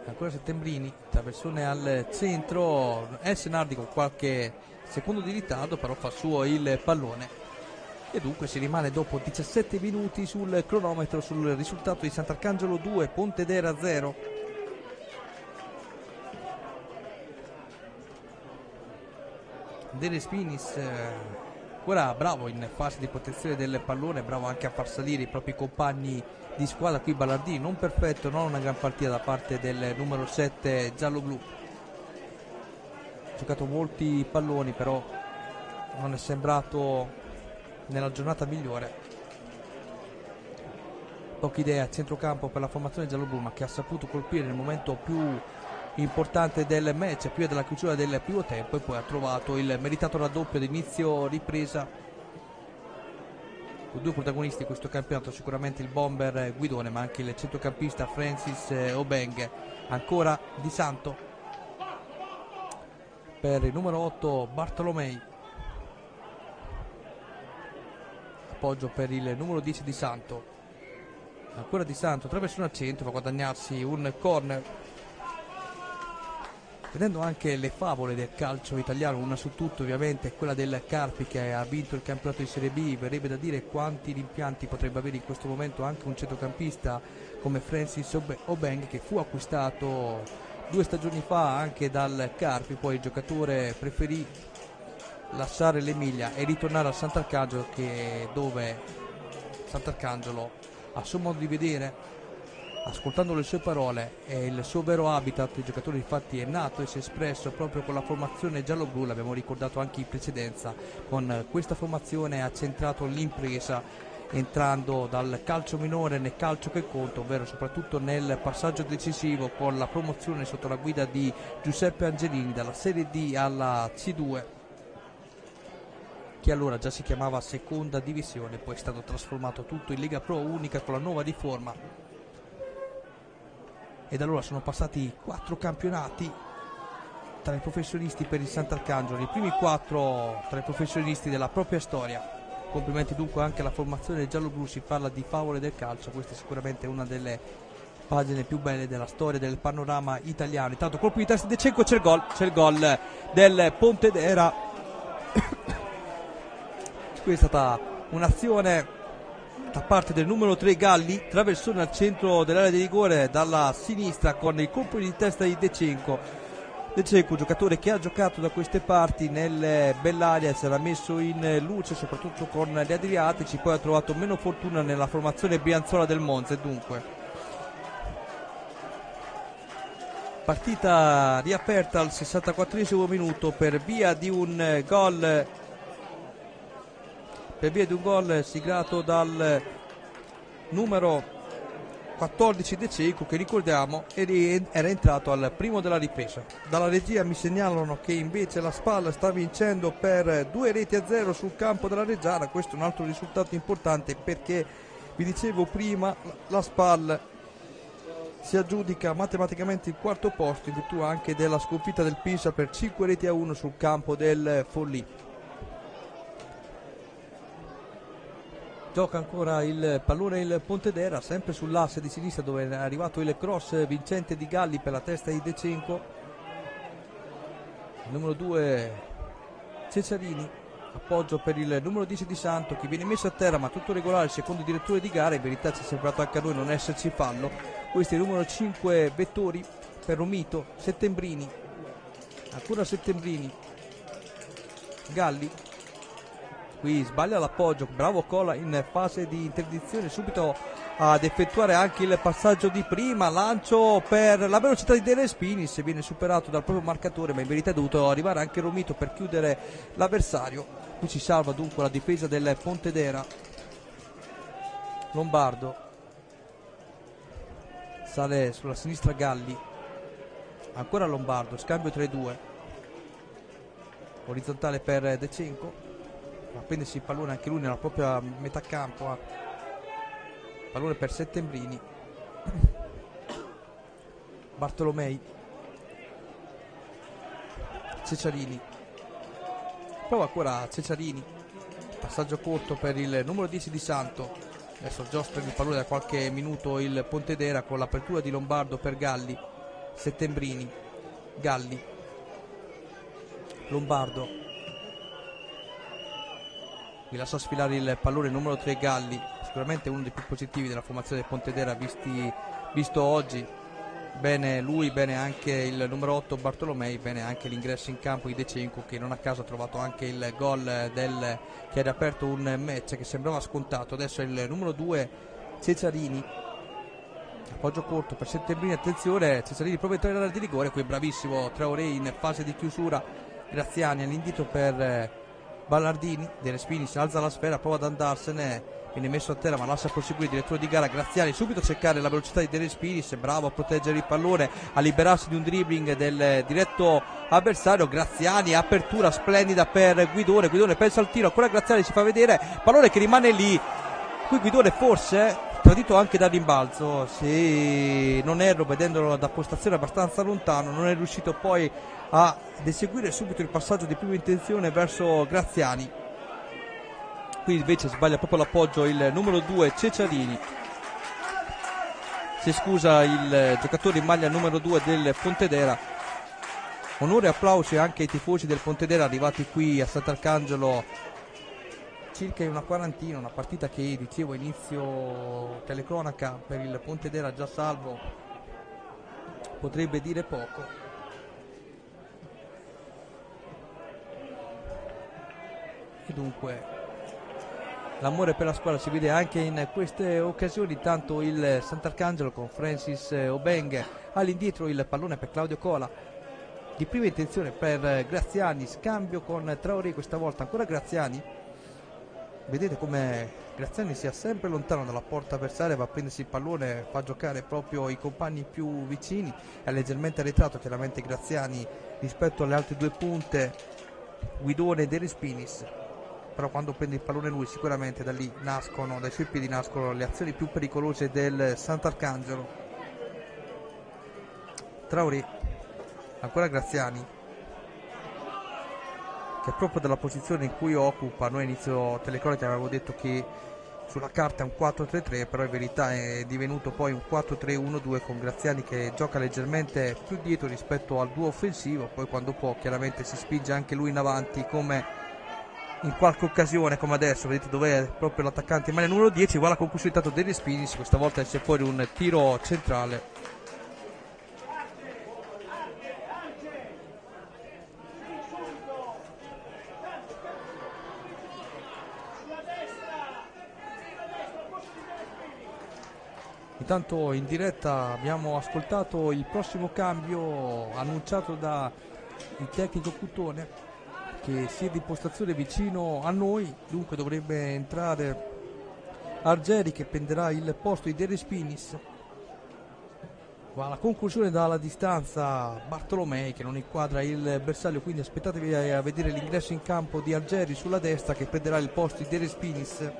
Ancora Settembrini, traversone al centro, S Nardi con qualche secondo di ritardo, però fa suo il pallone. E dunque si rimane dopo 17 minuti sul cronometro sul risultato di Sant'Arcangelo 2, Pontedera 0. Dele Spinis eh, ancora bravo in fase di protezione del pallone, bravo anche a far salire i propri compagni di squadra. Qui Ballardini non perfetto, non una gran partita da parte del numero 7 giallo-blu. Ha giocato molti palloni, però non è sembrato nella giornata migliore. Poche idee a centrocampo per la formazione giallo-blu, ma che ha saputo colpire nel momento più importante del match prima della chiusura del primo tempo e poi ha trovato il meritato raddoppio d'inizio ripresa. Con due protagonisti in questo campionato sicuramente il bomber Guidone ma anche il centrocampista Francis Obeng ancora Di Santo. Per il numero 8 Bartolomei. Appoggio per il numero 10 Di Santo. Ancora Di Santo attraverso un centro va a guadagnarsi un corner Vedendo anche le favole del calcio italiano, una su tutte ovviamente è quella del Carpi che ha vinto il campionato di Serie B, verrebbe da dire quanti rimpianti potrebbe avere in questo momento anche un centrocampista come Francis Obeng che fu acquistato due stagioni fa anche dal Carpi, poi il giocatore preferì lasciare l'Emilia e ritornare a Sant'Arcangelo dove Sant'Arcangelo a suo modo di vedere ascoltando le sue parole e il suo vero habitat, il giocatore infatti è nato e si è espresso proprio con la formazione giallo-blu, l'abbiamo ricordato anche in precedenza, con questa formazione ha centrato l'impresa entrando dal calcio minore nel calcio che conta, ovvero soprattutto nel passaggio decisivo con la promozione sotto la guida di Giuseppe Angelini dalla Serie D alla C2 che allora già si chiamava seconda divisione, poi è stato trasformato tutto in Lega Pro unica con la nuova riforma e da allora sono passati quattro campionati tra i professionisti per il Sant'Arcangelo, i primi quattro tra i professionisti della propria storia. Complimenti dunque anche alla formazione giallo-blu, si parla di favole del calcio, questa è sicuramente una delle pagine più belle della storia del panorama italiano. Intanto colpo di testa di Cenco, c'è il gol, c'è il gol del Pontedera. (coughs) Qui è stata un'azione da parte del numero 3 Galli, traversone al centro dell'area di rigore dalla sinistra con il colpo di testa di Decenco. Decenco, giocatore che ha giocato da queste parti nel Bellaria, si era messo in luce soprattutto con gli Adriatici, poi ha trovato meno fortuna nella formazione Bianzola del Monza dunque partita riaperta al 64 minuto per via di un gol per via di un gol siglato dal numero 14 De Cecco che ricordiamo era entrato al primo della ripresa. Dalla regia mi segnalano che invece la Spalla sta vincendo per due reti a zero sul campo della Reggiana, questo è un altro risultato importante perché vi dicevo prima la Spalla si aggiudica matematicamente il quarto posto in virtù anche della sconfitta del Pisa per 5 reti a 1 sul campo del Forlì. Gioca ancora il pallone il Pontedera, sempre sull'asse di sinistra dove è arrivato il cross vincente di Galli per la testa di De Cenco. Il numero 2 Cesarini appoggio per il numero 10 di Santo che viene messo a terra ma tutto regolare secondo il direttore di gara in verità ci è sembrato anche a noi non esserci fallo questo è il numero 5 Vettori per Romito Settembrini ancora Settembrini Galli qui sbaglia l'appoggio bravo Cola in fase di interdizione subito ad effettuare anche il passaggio di prima lancio per la velocità di De Spinis viene superato dal proprio marcatore ma in verità è dovuto arrivare anche Romito per chiudere l'avversario. Qui si salva dunque la difesa del Pontedera. Lombardo sale sulla sinistra Galli. Ancora Lombardo scambio tra i due. Orizzontale per De Cenco a prendersi il pallone anche lui nella propria metà campo pallone per Settembrini. (coughs) Bartolomei. Ceciarini prova ancora Ceciarini passaggio corto per il numero 10 di Santo. Adesso giostra il pallone da qualche minuto il Pontedera con l'apertura di Lombardo per Galli. Settembrini. Galli. Lombardo mi lascia sfilare il pallone numero 3 Galli. Sicuramente uno dei più positivi della formazione del Pontedera visti, visto oggi. Bene lui, bene anche il numero 8 Bartolomei, bene anche l'ingresso in campo di De Cenco che non a caso ha trovato anche il gol del, che ha riaperto un match che sembrava scontato, adesso il numero 2 Cesarini. Appoggio corto per Settembrini, attenzione Cesarini prova a entrare di rigore, qui bravissimo Traoré in fase di chiusura. Graziani all'indietro per Ballardini, De Respini si alza la sfera, prova ad andarsene viene messo a terra ma lascia proseguire il direttore di gara Graziani subito a cercare la velocità di De Respinis bravo a proteggere il pallone a liberarsi di un dribbling del diretto avversario Graziani apertura splendida per Guidone Guidone pensa al tiro ancora Graziani si fa vedere pallone che rimane lì qui Guidone forse tradito anche da rimbalzo se non erro vedendolo da postazione abbastanza lontano non è riuscito poi ad eseguire subito il passaggio di prima intenzione verso Graziani. Qui invece sbaglia proprio l'appoggio il numero 2 Ceciarini si scusa il giocatore in maglia numero 2 del Pontedera. Onore e applausi anche ai tifosi del Pontedera arrivati qui a Sant'Arcangelo circa una quarantina una partita che dicevo inizio telecronaca per il Pontedera già salvo potrebbe dire poco. E dunque l'amore per la squadra si vede anche in queste occasioni tanto il Sant'Arcangelo con Francis Obeng all'indietro il pallone per Claudio Cola di prima intenzione per Graziani scambio con Traoré questa volta ancora Graziani vedete come Graziani sia sempre lontano dalla porta avversaria va a prendersi il pallone fa giocare proprio i compagni più vicini è leggermente arretrato chiaramente Graziani rispetto alle altre due punte Guidone e De Respinis però quando prende il pallone lui sicuramente da lì nascono, dai suoi piedi nascono le azioni più pericolose del Sant'Arcangelo. Traoré, ancora Graziani, che proprio dalla posizione in cui occupa, noi inizio telecronaca avevo detto che sulla carta è un 4-3-3, però in verità è divenuto poi un 4-3-1-2 con Graziani che gioca leggermente più dietro rispetto al duo offensivo, poi quando può chiaramente si spinge anche lui in avanti come in qualche occasione come adesso, vedete dove è proprio l'attaccante in maglia numero 10, guarda con cui è Dennis Spinis, questa volta esce fuori un tiro centrale. Intanto in diretta abbiamo ascoltato il prossimo cambio annunciato dal tecnico Cutone che sia di postazione vicino a noi, dunque dovrebbe entrare Argeri che prenderà il posto di De Spinis. Va alla conclusione dalla distanza Bartolomei che non inquadra il bersaglio, quindi aspettatevi a vedere l'ingresso in campo di Argeri sulla destra che prenderà il posto di De Spinis.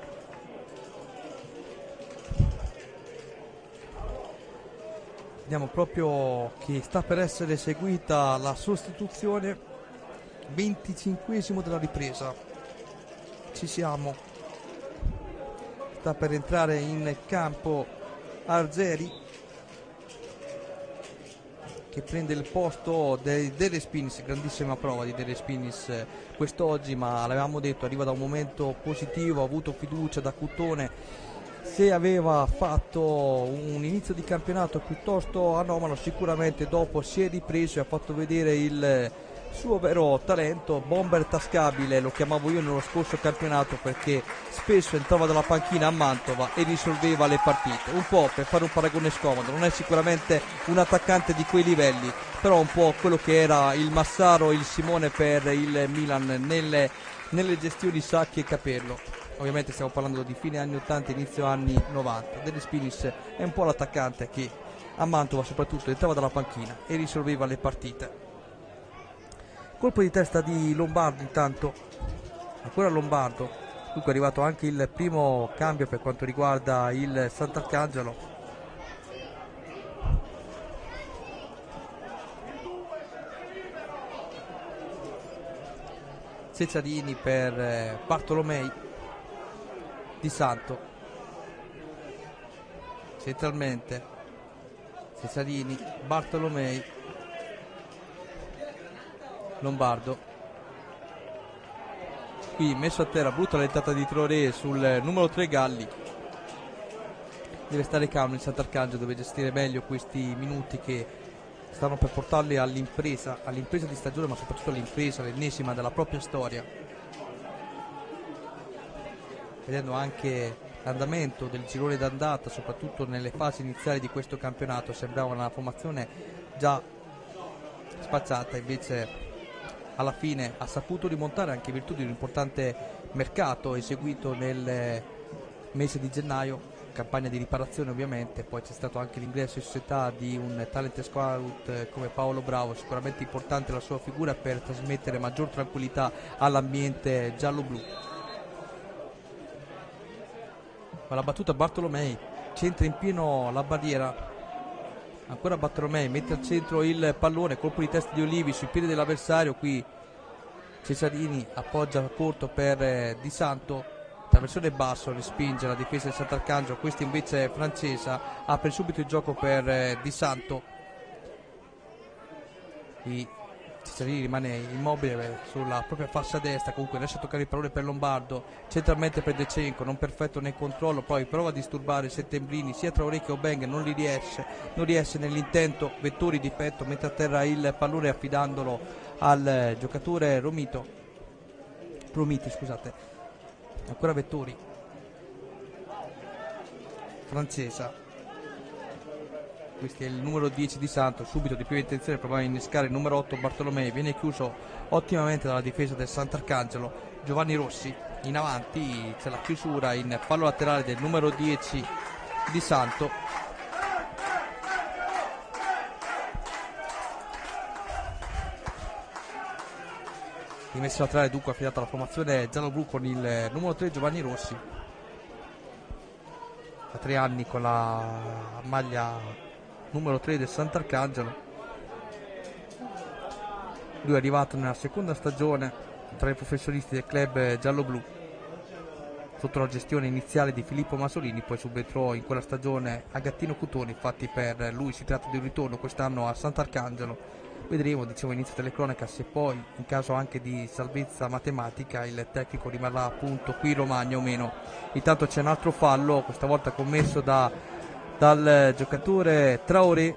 Vediamo proprio che sta per essere eseguita la sostituzione 25 della ripresa. Ci siamo. Sta per entrare in campo Arzeri che prende il posto dei Dele Spinis, grandissima prova di Dele Spinis eh, quest'oggi, ma l'avevamo detto, arriva da un momento positivo, ha avuto fiducia da Cutone. Se aveva fatto un inizio di campionato piuttosto anomalo, sicuramente dopo si è ripreso e ha fatto vedere il suo vero talento, bomber tascabile, lo chiamavo io nello scorso campionato perché spesso entrava dalla panchina a Mantova e risolveva le partite. Un po' per fare un paragone scomodo, non è sicuramente un attaccante di quei livelli, però un po' quello che era il Massaro, il Simone per il Milan nelle, nelle gestioni Sacchi e Capello. Ovviamente stiamo parlando di fine anni 80 inizio anni 90. Delle Spinis è un po' l'attaccante che a Mantova soprattutto entrava dalla panchina e risolveva le partite. Colpo di testa di Lombardo intanto, ancora Lombardo, dunque è arrivato anche il primo cambio per quanto riguarda il Sant'Arcangelo. Cesarini per eh, Bartolomei Di Santo. Centralmente Cesarini Bartolomei Lombardo. Qui messo a terra brutta l'entrata di Troré sul numero 3 Galli. Deve stare calmo in Sant'Arcangelo deve gestire meglio questi minuti che stanno per portarli all'impresa all'impresa di stagione ma soprattutto all'impresa l'ennesima della propria storia vedendo anche l'andamento del girone d'andata soprattutto nelle fasi iniziali di questo campionato sembrava una formazione già spazzata invece alla fine ha saputo rimontare anche in virtù di un importante mercato eseguito nel mese di gennaio campagna di riparazione ovviamente, poi c'è stato anche l'ingresso in società di un talent scout come Paolo Bravo, sicuramente importante la sua figura per trasmettere maggior tranquillità all'ambiente giallo-blu. Con la battuta Bartolomei centra in pieno la barriera ancora Bartolomei mette al centro il pallone colpo di testa di Olivi sui piedi dell'avversario. Qui Cesarini appoggia corto per eh, Di Santo. Traversone basso respinge la difesa del Sant'Arcangelo. Questa invece è francesa apre subito il gioco per eh, Di Santo. I Cesarini rimane immobile sulla propria fascia destra, comunque riesce a toccare il pallone per Lombardo, centralmente per Decenco, non perfetto nel controllo, poi prova a disturbare Settembrini sia tra orecchie o Beng, non li riesce, non riesce nell'intento, Vettori di petto, mette a terra il pallone affidandolo al giocatore Romito, Romiti scusate, ancora Vettori, Francesa, questo è il numero 10 di Santo, subito di prima intenzione provava a innescare il numero 8 Bartolomei, viene chiuso ottimamente dalla difesa del Sant'Arcangelo, Giovanni Rossi in avanti, c'è la chiusura in fallo laterale del numero 10 di Santo. Rimessa laterale dunque affidata alla formazione giallo-blu con il numero 3 Giovanni Rossi. Da tre anni con la maglia numero 3 del Sant'Arcangelo. Lui è arrivato nella seconda stagione tra i professionisti del club giallo-blu sotto la gestione iniziale di Filippo Masolini, poi subentrò in quella stagione a Gattino Cutoni, infatti per lui si tratta di un ritorno quest'anno a Sant'Arcangelo. Vedremo, dicevo inizio delle cronache, se poi in caso anche di salvezza matematica il tecnico rimarrà appunto qui in Romagna o meno. Intanto c'è un altro fallo, questa volta commesso da dal giocatore Traoré.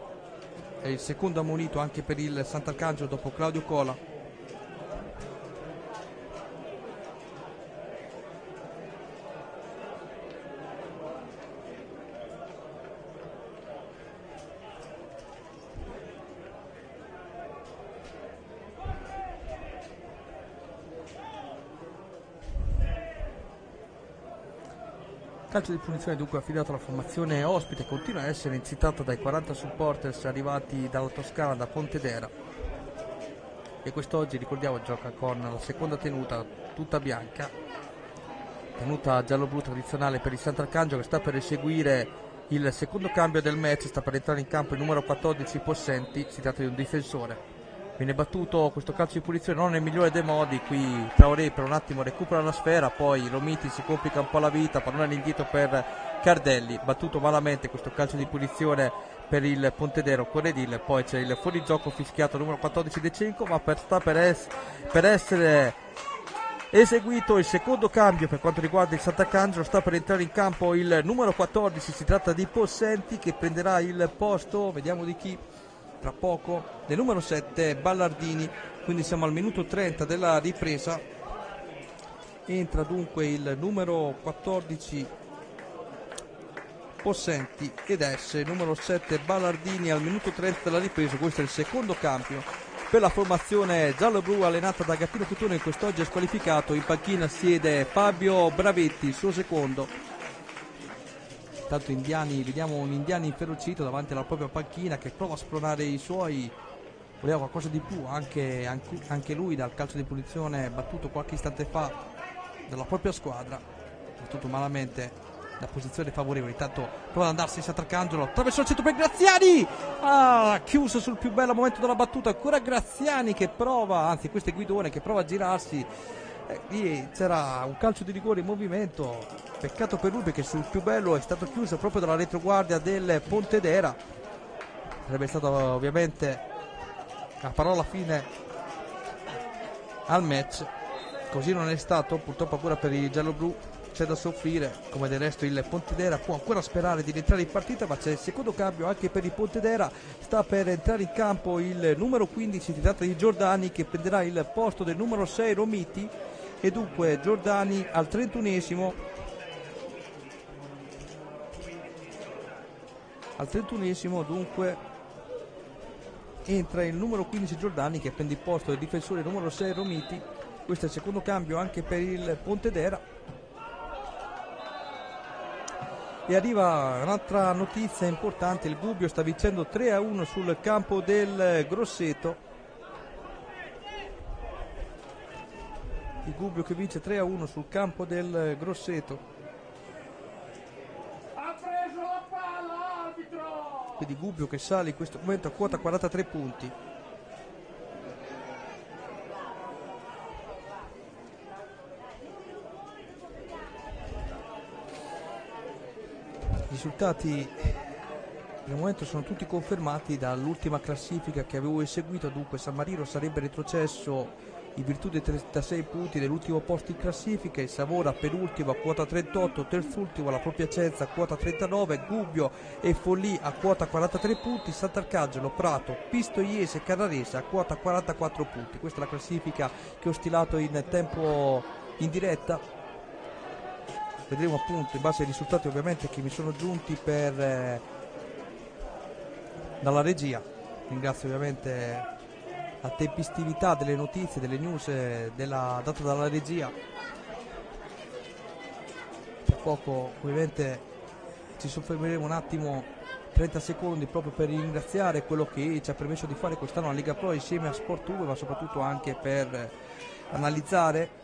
È il secondo ammonito anche per il Sant'Arcangelo dopo Claudio Cola Calcio di punizione dunque affidato alla formazione ospite, continua a essere incitata dai 40 supporters arrivati dalla Toscana, da Pontedera. E quest'oggi, ricordiamo, gioca con la seconda tenuta tutta bianca, tenuta giallo-blu tradizionale per il Sant'Arcangelo che sta per eseguire il secondo cambio del match sta per entrare in campo il numero 14 Possenti, si tratta di un difensore. Viene battuto questo calcio di punizione non nel migliore dei modi, qui Traoré per un attimo recupera la sfera, poi Romiti si complica un po' la vita, pallone all'indietro per Cardelli, battuto malamente questo calcio di punizione per il Pontedero Corredil, poi c'è il fuorigioco fischiato numero 14 De Cenco, ma per, sta per, es, per essere eseguito il secondo cambio per quanto riguarda il Sant'Arcangelo sta per entrare in campo il numero 14 si tratta di Possenti che prenderà il posto vediamo di chi tra poco del numero 7 Ballardini. Quindi siamo al minuto 30 della ripresa. Entra dunque il numero 14 Possenti ed il numero 7 Ballardini al minuto 30 della ripresa. Questo è il secondo cambio per la formazione giallo-blu allenata da Gattino Tutone quest'oggi è squalificato. In panchina siede Fabio Bravetti il suo secondo intanto indiani vediamo un indiano inferocito davanti alla propria panchina che prova a spronare i suoi voleva qualcosa di più anche, anche, lui dal calcio di punizione battuto qualche istante fa dalla propria squadra battuto malamente da posizione favorevole. Intanto prova ad andarsi Sant'Arcangelo. Attraverso il centro per Graziani. Ah, chiuso sul più bello momento della battuta. Ancora Graziani che prova, anzi, questo è Guidone che prova a girarsi. Eh, lì c'era un calcio di rigore in movimento. Peccato per lui perché sul più bello è stato chiuso proprio dalla retroguardia del Pontedera. Sarebbe stato ovviamente la parola fine al match. Così non è stato, purtroppo ancora per i gialloblu c'è da soffrire, come del resto il Pontedera può ancora sperare di rientrare in partita, ma c'è il secondo cambio anche per il Pontedera, sta per entrare in campo il numero 15, si tratta di Giordani che prenderà il posto del numero 6 Romiti e dunque Giordani al 31esimo al 31esimo dunque entra il numero 15 Giordani che prende il posto del difensore numero 6 Romiti. Questo è il secondo cambio anche per il Pontedera e arriva un'altra notizia importante, il Gubbio sta vincendo 3 a 1 sul campo del Grosseto. Il Gubbio che vince 3 a 1 sul campo del Grosseto. Ha preso la palla! Quindi Gubbio che sale in questo momento a quota 43 punti. I risultati per il momento sono tutti confermati dall'ultima classifica che avevo eseguito, dunque San Marino sarebbe retrocesso in virtù dei 36 punti dell'ultimo posto in classifica, il Savora penultimo a quota 38, terzultimo la propria Piacenza a quota 39, Gubbio e Folli a quota 43 punti, Sant'Arcangelo, Prato, Pistoiese e Canarese a quota 44 punti. Questa è la classifica che ho stilato in tempo in diretta vedremo appunto in base ai risultati ovviamente che mi sono giunti per, eh, dalla regia ringrazio ovviamente la tempestività delle notizie, delle news eh, della, data dalla regia tra poco ovviamente ci soffermeremo un attimo 30 secondi proprio per ringraziare quello che ci ha permesso di fare quest'anno la Lega Pro insieme a Sport 2 ma soprattutto anche per analizzare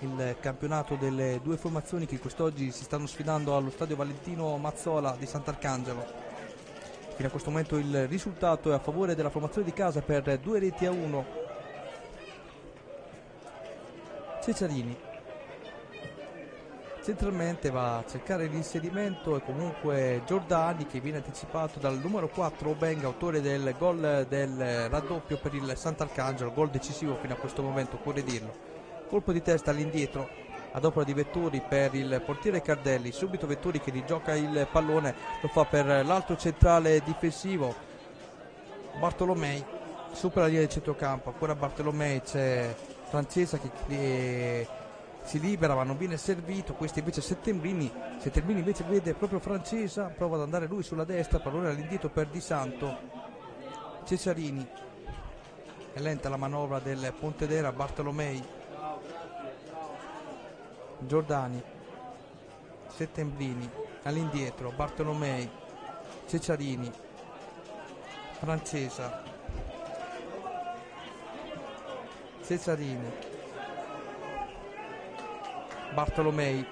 il campionato delle due formazioni che quest'oggi si stanno sfidando allo stadio Valentino Mazzola di Sant'Arcangelo. Fino a questo momento il risultato è a favore della formazione di casa per due reti a uno. Cesarini. Centralmente va a cercare l'inserimento e comunque Giordani che viene anticipato dal numero 4 Obenga, autore del gol del raddoppio per il Sant'Arcangelo, gol decisivo fino a questo momento, occorre dirlo. Colpo di testa all'indietro ad opera di Vetturi per il portiere Cardelli, subito Vetturi che rigioca il pallone, lo fa per l'altro centrale difensivo. Bartolomei, supera la linea del centrocampo, ancora Bartolomei c'è Francesa che, si libera ma non viene servito, questo invece Settembrini, Settembrini invece vede proprio Francesa, prova ad andare lui sulla destra, pallone all'indietro per Di Santo, Cesarini, è lenta la manovra del Pontedera, Bartolomei Giordani, Settembrini, all'indietro Bartolomei, Ceciarini, Francesa, Cesarini, Bartolomei,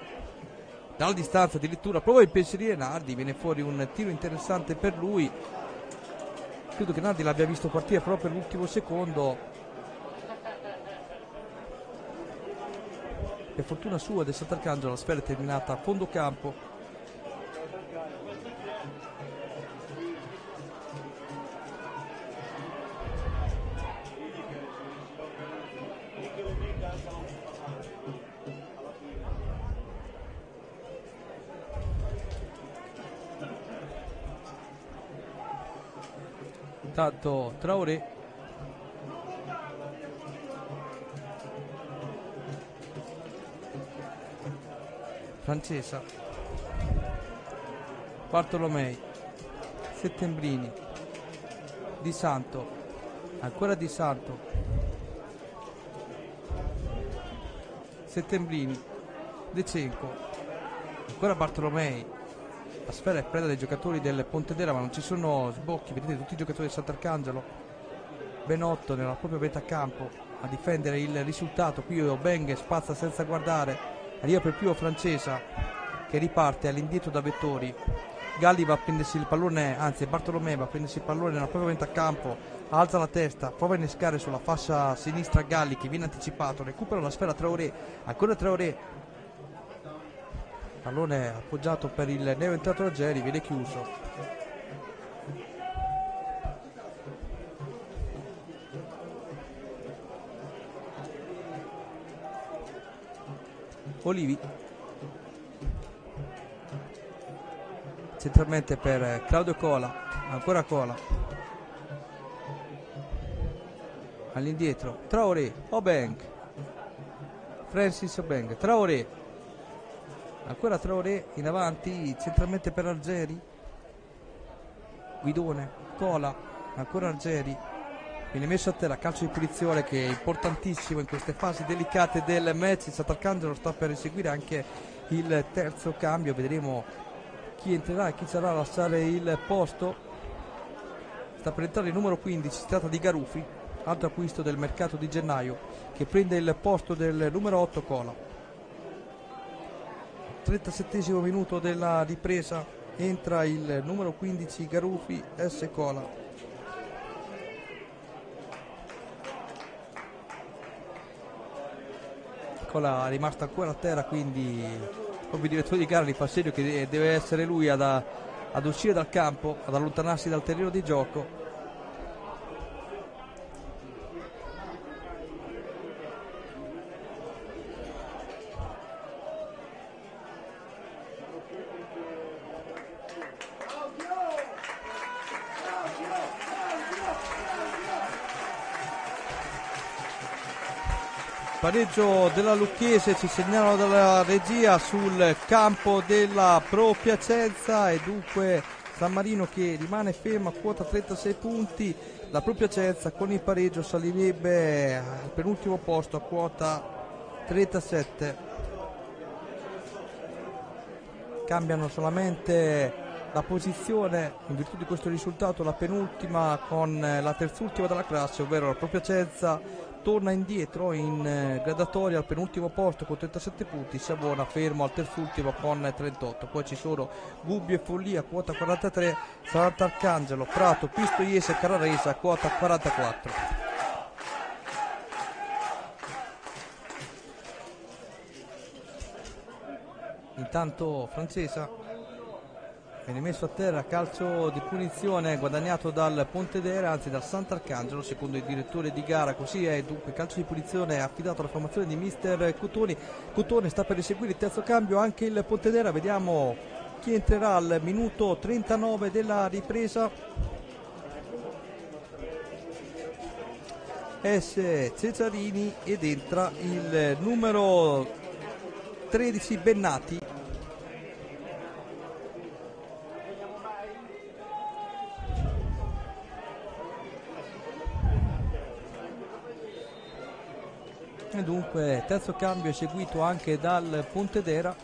dalla distanza addirittura prova a impensierire Nardi viene fuori un tiro interessante per lui. Credo che Nardi l'abbia visto partire proprio all'ultimo secondo per fortuna sua del Sant'Arcangelo la sfera è terminata a fondo campo. Intanto Traoré Francesa. Bartolomei. Settembrini. Di Santo. Ancora Di Santo. Settembrini. Decenco ancora Bartolomei. La sfera è preda dei giocatori del Pontedera ma non ci sono sbocchi. Vedete tutti i giocatori del Sant'Arcangelo? Benotto nella propria metà campo a difendere il risultato. Qui Obeng spazza senza guardare arriva per più Francesa che riparte all'indietro da Vettori. Galli va a prendersi il pallone anzi Bartolomeo va a prendersi il pallone nella propria metà campo alza la testa prova a innescare sulla fascia sinistra Galli che viene anticipato recupera la sfera Traoré ancora Traoré. Pallone appoggiato per il neo entrato Ruggeri viene chiuso Olivi. Centralmente per Claudio Cola ancora Cola. All'indietro Traoré Obeng Francis Obeng Traoré. Ancora Traoré in avanti centralmente per Algeri. Guidone Cola ancora Algeri viene messo a terra calcio di punizione che è importantissimo in queste fasi delicate del match il Sant'Arcangelo sta per eseguire anche il terzo cambio vedremo chi entrerà e chi sarà a lasciare il posto sta per entrare il numero 15 si tratta di Garufi altro acquisto del mercato di gennaio che prende il posto del numero 8 Cola 37 minuto della ripresa entra il numero 15 Garufi S. Cola. Cola è rimasta ancora a terra quindi proprio il direttore di gara fa segno che deve essere lui ad, ad uscire dal campo, ad allontanarsi dal terreno di gioco pareggio della Lucchese ci segnalano dalla regia sul campo della Pro Piacenza e dunque San Marino che rimane fermo a quota 36 punti. La Pro Piacenza con il pareggio salirebbe al penultimo posto a quota 37 cambiano solamente la posizione in virtù di questo risultato la penultima con la terzultima della classe ovvero la Pro Piacenza torna indietro in eh, gradatoria al penultimo posto con 37 punti, Savona fermo al terzultimo con 38, poi ci sono Gubbio e Follia quota 43, Sant'Arcangelo, Prato, Pistoiese e Carraresa quota 44. Intanto Francesa viene messo a terra calcio di punizione guadagnato dal Pontedera anzi dal Sant'Arcangelo secondo il direttore di gara. Così è dunque calcio di punizione affidato alla formazione di mister Cutoni. Cutone sta per eseguire il terzo cambio anche il Pontedera vediamo chi entrerà al minuto 39 della ripresa. S. Cesarini ed entra il numero 13 Bennati E dunque terzo cambio eseguito anche dal Pontedera.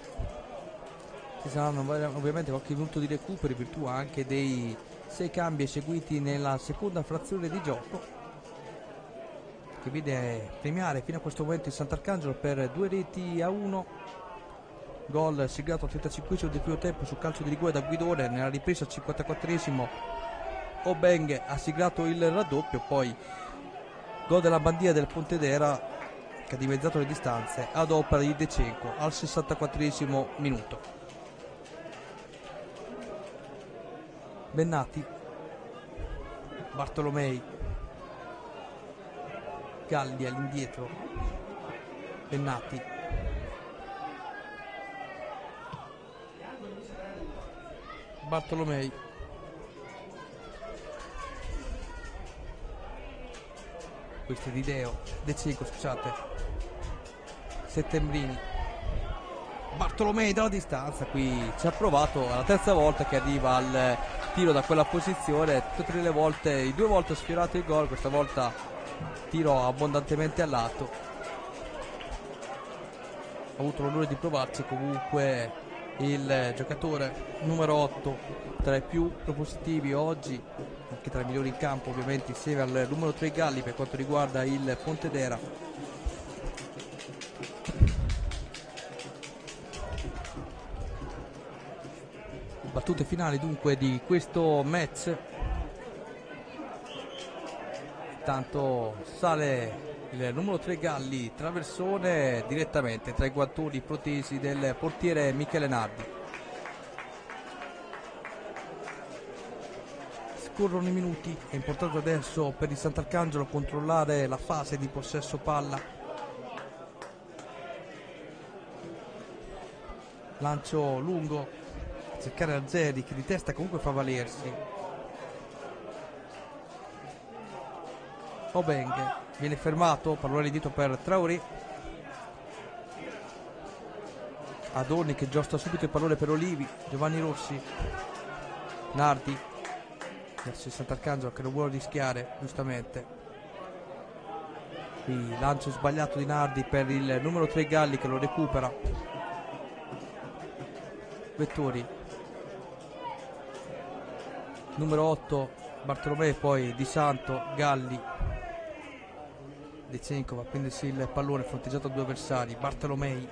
Ci saranno ovviamente qualche minuto di recupero in virtù anche dei sei cambi eseguiti nella seconda frazione di gioco che vede premiare fino a questo momento il Sant'Arcangelo per due reti a uno Gol siglato al 35 del primo tempo su calcio di rigore da Guidone. Nella ripresa al 54esimo Obeng ha siglato il raddoppio. Poi gol della bandiera del Pontedera che ha dimezzato le distanze ad opera di De Cenco al 64esimo minuto. Bennati, Bartolomei, Galli all'indietro, Bennati, Bartolomei, questo è di Deo, De Cenco scusate, Settembrini, Bartolomei dalla distanza, qui ci ha provato, la terza volta che arriva al tiro da quella posizione, tutte le volte, due volte ha sfiorato il gol, questa volta tiro abbondantemente a lato. Ha avuto l'onore di provarci comunque il giocatore numero 8 tra i più propositivi oggi, anche tra i migliori in campo ovviamente insieme al numero 3 Galli per quanto riguarda il Pontedera. Battute finali dunque di questo match. Intanto sale il numero 3 Galli traversone direttamente tra i guantoni protesi del portiere Michele Nardi. Scorrono i minuti, è importante adesso per il Sant'Arcangelo controllare la fase di possesso palla. Lancio lungo, cercare Azzeri che di testa comunque fa valersi. Obeng viene fermato, pallone dito per Traoré. Adoni che giostra subito il pallone per Olivi, Giovanni Rossi, Nardi, verso il Sant'Arcangelo che non vuole rischiare, giustamente. Qui lancio sbagliato di Nardi per il numero 3 Galli che lo recupera. Vettori. Numero 8 Bartolomei, poi Di Santo, Galli, De Cenco va a prendersi il pallone fronteggiato da due avversari. Bartolomei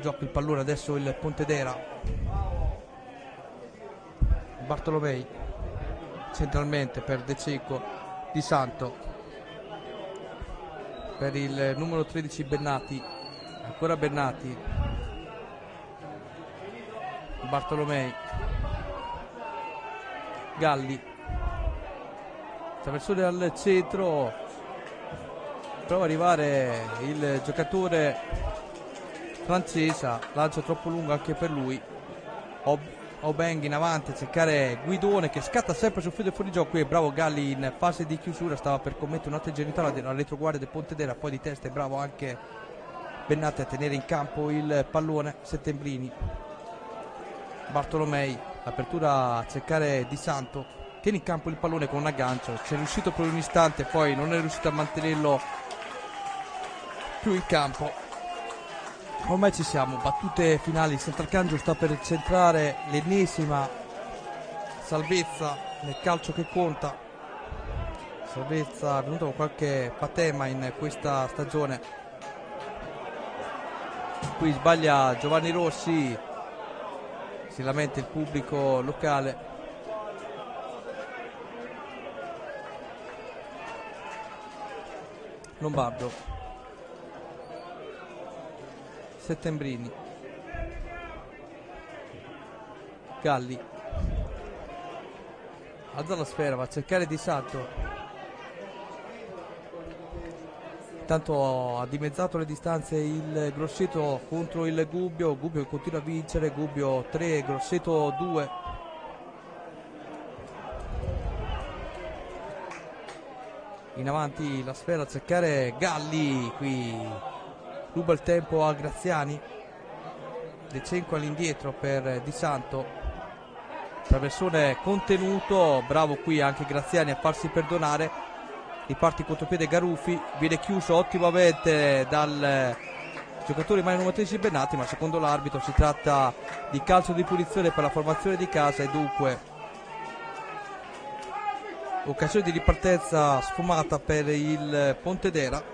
gioca il pallone adesso il Pontedera Bartolomei centralmente per De Cenco Di Santo. Per il numero 13 Bennati. Ancora Bennati Bartolomei. Galli. Traversone al centro. Prova ad arrivare il giocatore francese. Lancio troppo lungo anche per lui. Obeng in avanti a cercare Guidone che scatta sempre sul filo del fuorigioco. Qui è bravo Galli in fase di chiusura. Stava per commettere un atto genitale alla retroguardia del Pontedera poi di testa è bravo anche Bennati a tenere in campo il pallone Settembrini Bartolomei. Apertura a cercare Di Santo. Tiene in campo il pallone con un aggancio. Ci è riuscito per un istante poi non è riuscito a mantenerlo più in campo. Ormai ci siamo. Battute finali. Sant'Arcangelo sta per centrare l'ennesima salvezza nel calcio che conta. Salvezza venuta con qualche patema in questa stagione. Qui sbaglia Giovanni Rossi si lamenta il pubblico locale. Lombardo. Settembrini. Galli. Alza la sfera va a cercare di salto intanto ha dimezzato le distanze il Grosseto contro il Gubbio. Gubbio continua a vincere Gubbio 3 Grosseto 2 in avanti la sfera a cercare Galli qui ruba il tempo a Graziani. De Cenco all'indietro per Di Santo. Traversone contenuto bravo qui anche Graziani a farsi perdonare riparte in contropiede Garufi viene chiuso ottimamente dal giocatore mai numero 13 Bennati ma secondo l'arbitro si tratta di calcio di punizione per la formazione di casa e dunque occasione di ripartenza sfumata per il Pontedera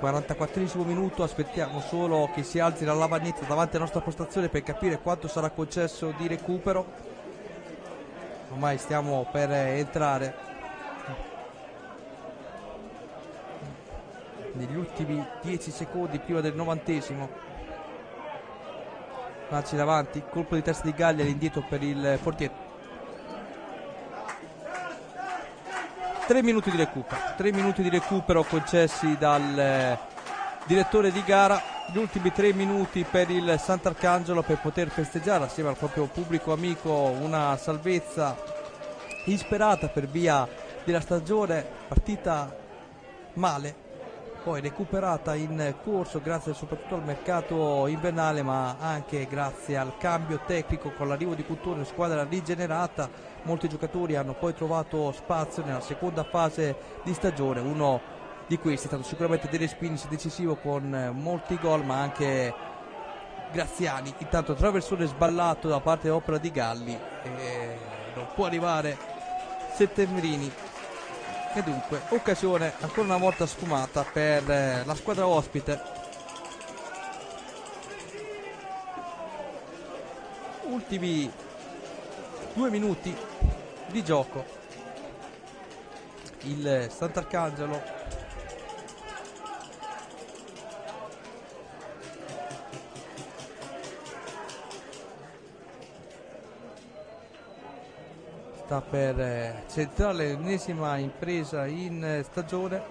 44 minuto, aspettiamo solo che si alzi la lavagnetta davanti alla nostra postazione per capire quanto sarà concesso di recupero. Ormai stiamo per entrare negli ultimi 10 secondi prima del novantesimo. Lanci davanti, colpo di testa di Gaglia all'indietro per il portiere. 3 minuti di recupero 3 minuti di recupero concessi dal eh, direttore di gara gli ultimi 3 minuti per il Sant'Arcangelo per poter festeggiare assieme al proprio pubblico amico una salvezza insperata per via della stagione partita male poi recuperata in corso grazie soprattutto al mercato invernale ma anche grazie al cambio tecnico con l'arrivo di in squadra rigenerata. Molti giocatori hanno poi trovato spazio nella seconda fase di stagione. Uno di questi è stato sicuramente De Respinis decisivo con molti gol ma anche Graziani. Intanto traversone sballato da parte dell'Opera di Galli non può arrivare Settembrini e dunque occasione ancora una volta sfumata per eh, la squadra ospite. Ultimi due minuti di gioco. Il Sant'Arcangelo sta per eh, centrare l'ennesima impresa in eh, stagione.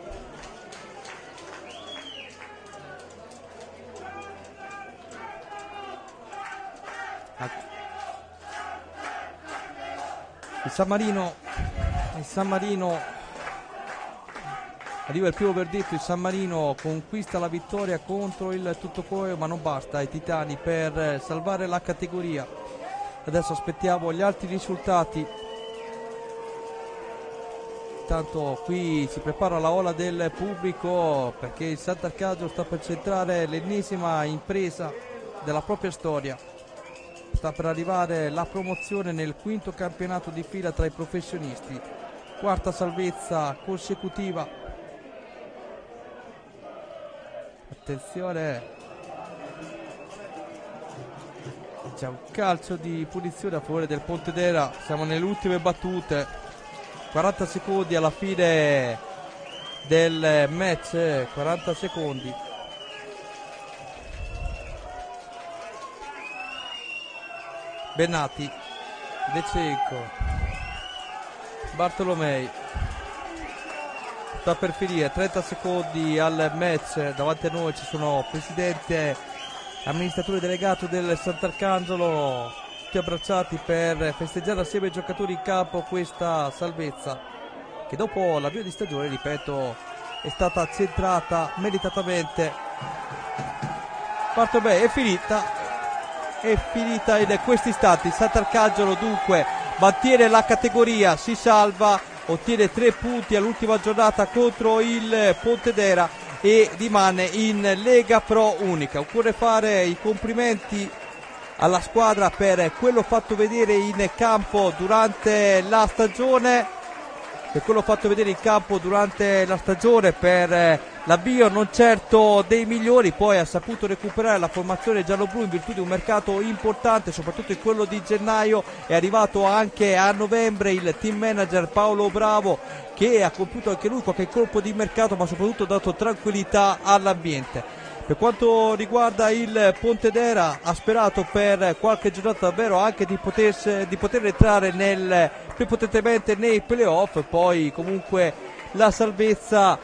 Il San Marino il San Marino arriva il primo verdetto il San Marino conquista la vittoria contro il Tuttocoeo ma non basta ai Titani per eh, salvare la categoria. Adesso aspettiamo gli altri risultati intanto qui si prepara la ola del pubblico perché il Sant'Arcadio sta per centrare l'ennesima impresa della propria storia. Sta per arrivare la promozione nel quinto campionato di fila tra i professionisti. Quarta salvezza consecutiva. Attenzione. C'è un calcio di punizione a favore del Pontedera siamo nelle ultime battute 40 secondi alla fine del match 40 secondi. Bennati De Cecco Bartolomei. Sta per finire 30 secondi al match. Davanti a noi ci sono presidente amministratore delegato del Sant'Arcangelo tutti abbracciati per festeggiare assieme ai giocatori in campo questa salvezza che dopo l'avvio di stagione, ripeto, è stata centrata meritatamente. Parto bene, è finita, è finita in questi istanti. Sant'Arcangelo dunque mantiene la categoria, si salva, ottiene tre punti all'ultima giornata contro il Pontedera e rimane in Lega Pro unica. Occorre fare i complimenti alla squadra per quello fatto vedere in campo durante la stagione per quello fatto vedere in campo durante la stagione per l'avvio non certo dei migliori poi ha saputo recuperare la formazione giallo-blu in virtù di un mercato importante soprattutto in quello di gennaio è arrivato anche a novembre il team manager Paolo Bravo che ha compiuto anche lui qualche colpo di mercato ma soprattutto dato tranquillità all'ambiente per quanto riguarda il Pontedera ha sperato per qualche giornata davvero anche di, potersi, di poter entrare nel, prepotentemente nei playoff, poi comunque la salvezza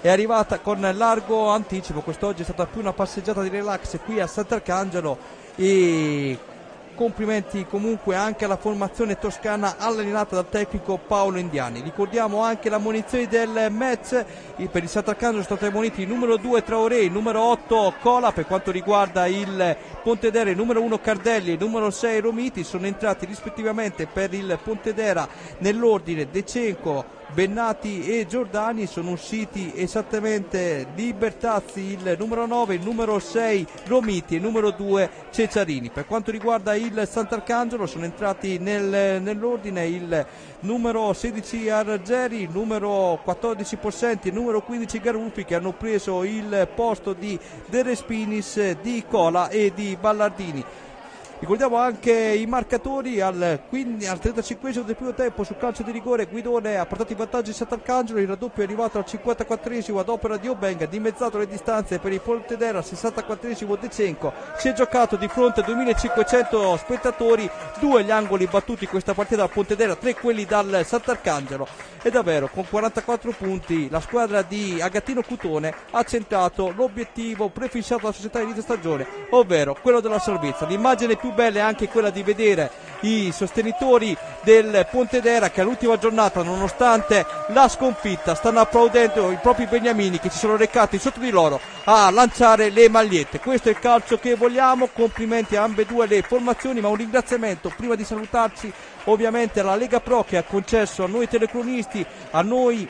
è arrivata con largo anticipo, quest'oggi è stata più una passeggiata di relax qui a Sant'Arcangelo e complimenti comunque anche alla formazione toscana allenata dal tecnico Paolo Indiani. Ricordiamo anche la munizione del match per il Sant'Arcangelo sono stati ammoniti il numero 2 Traoré, il numero 8 Cola per quanto riguarda il Pontedera, il numero 1 Cardelli e il numero 6 Romiti sono entrati rispettivamente per il Pontedera nell'ordine Decenco, Bennati e Giordani sono usciti esattamente Libertazzi il numero 9, il numero 6 Romiti e il numero 2 Cecciarini. Per quanto riguarda il Sant'Arcangelo sono entrati nel, nell'ordine il numero 16 Argeri, il numero 14 Possenti e il numero 15 Garuffi che hanno preso il posto di De Respinis, di Cola e di Ballardini. Ricordiamo anche i marcatori al, 15, al 35 del primo tempo sul calcio di rigore. Guidone ha portato i vantaggi a Sant'Arcangelo, il raddoppio è arrivato al 54 ad opera di Obenga, dimezzato le distanze per il Pontedera al 64 Decenco, si è giocato di fronte a 2500 spettatori, due gli angoli battuti in questa partita dal Pontedera, tre quelli dal Sant'Arcangelo. E davvero con 44 punti la squadra di Agattino Cutone ha centrato l'obiettivo prefissato dalla società inizio stagione, ovvero quello della salvezza. L'immagine più bella è anche quella di vedere i sostenitori del Pontedera che all'ultima giornata nonostante la sconfitta stanno applaudendo i propri beniamini che ci sono recati sotto di loro a lanciare le magliette. Questo è il calcio che vogliamo complimenti a ambedue le formazioni ma un ringraziamento prima di salutarci ovviamente alla Lega Pro che ha concesso a noi telecronisti a noi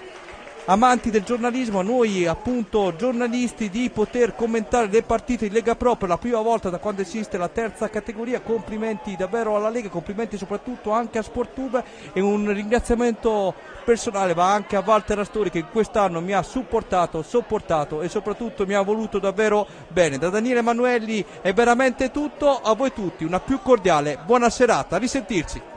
amanti del giornalismo, a noi appunto giornalisti di poter commentare le partite di Lega Pro per la prima volta da quando esiste la terza categoria. Complimenti davvero alla Lega, complimenti soprattutto anche a Sportube e un ringraziamento personale va anche a Walter Astori che quest'anno mi ha supportato, sopportato e soprattutto mi ha voluto davvero bene. Da Daniele Emanuelli è veramente tutto, a voi tutti una più cordiale buona serata, a risentirci.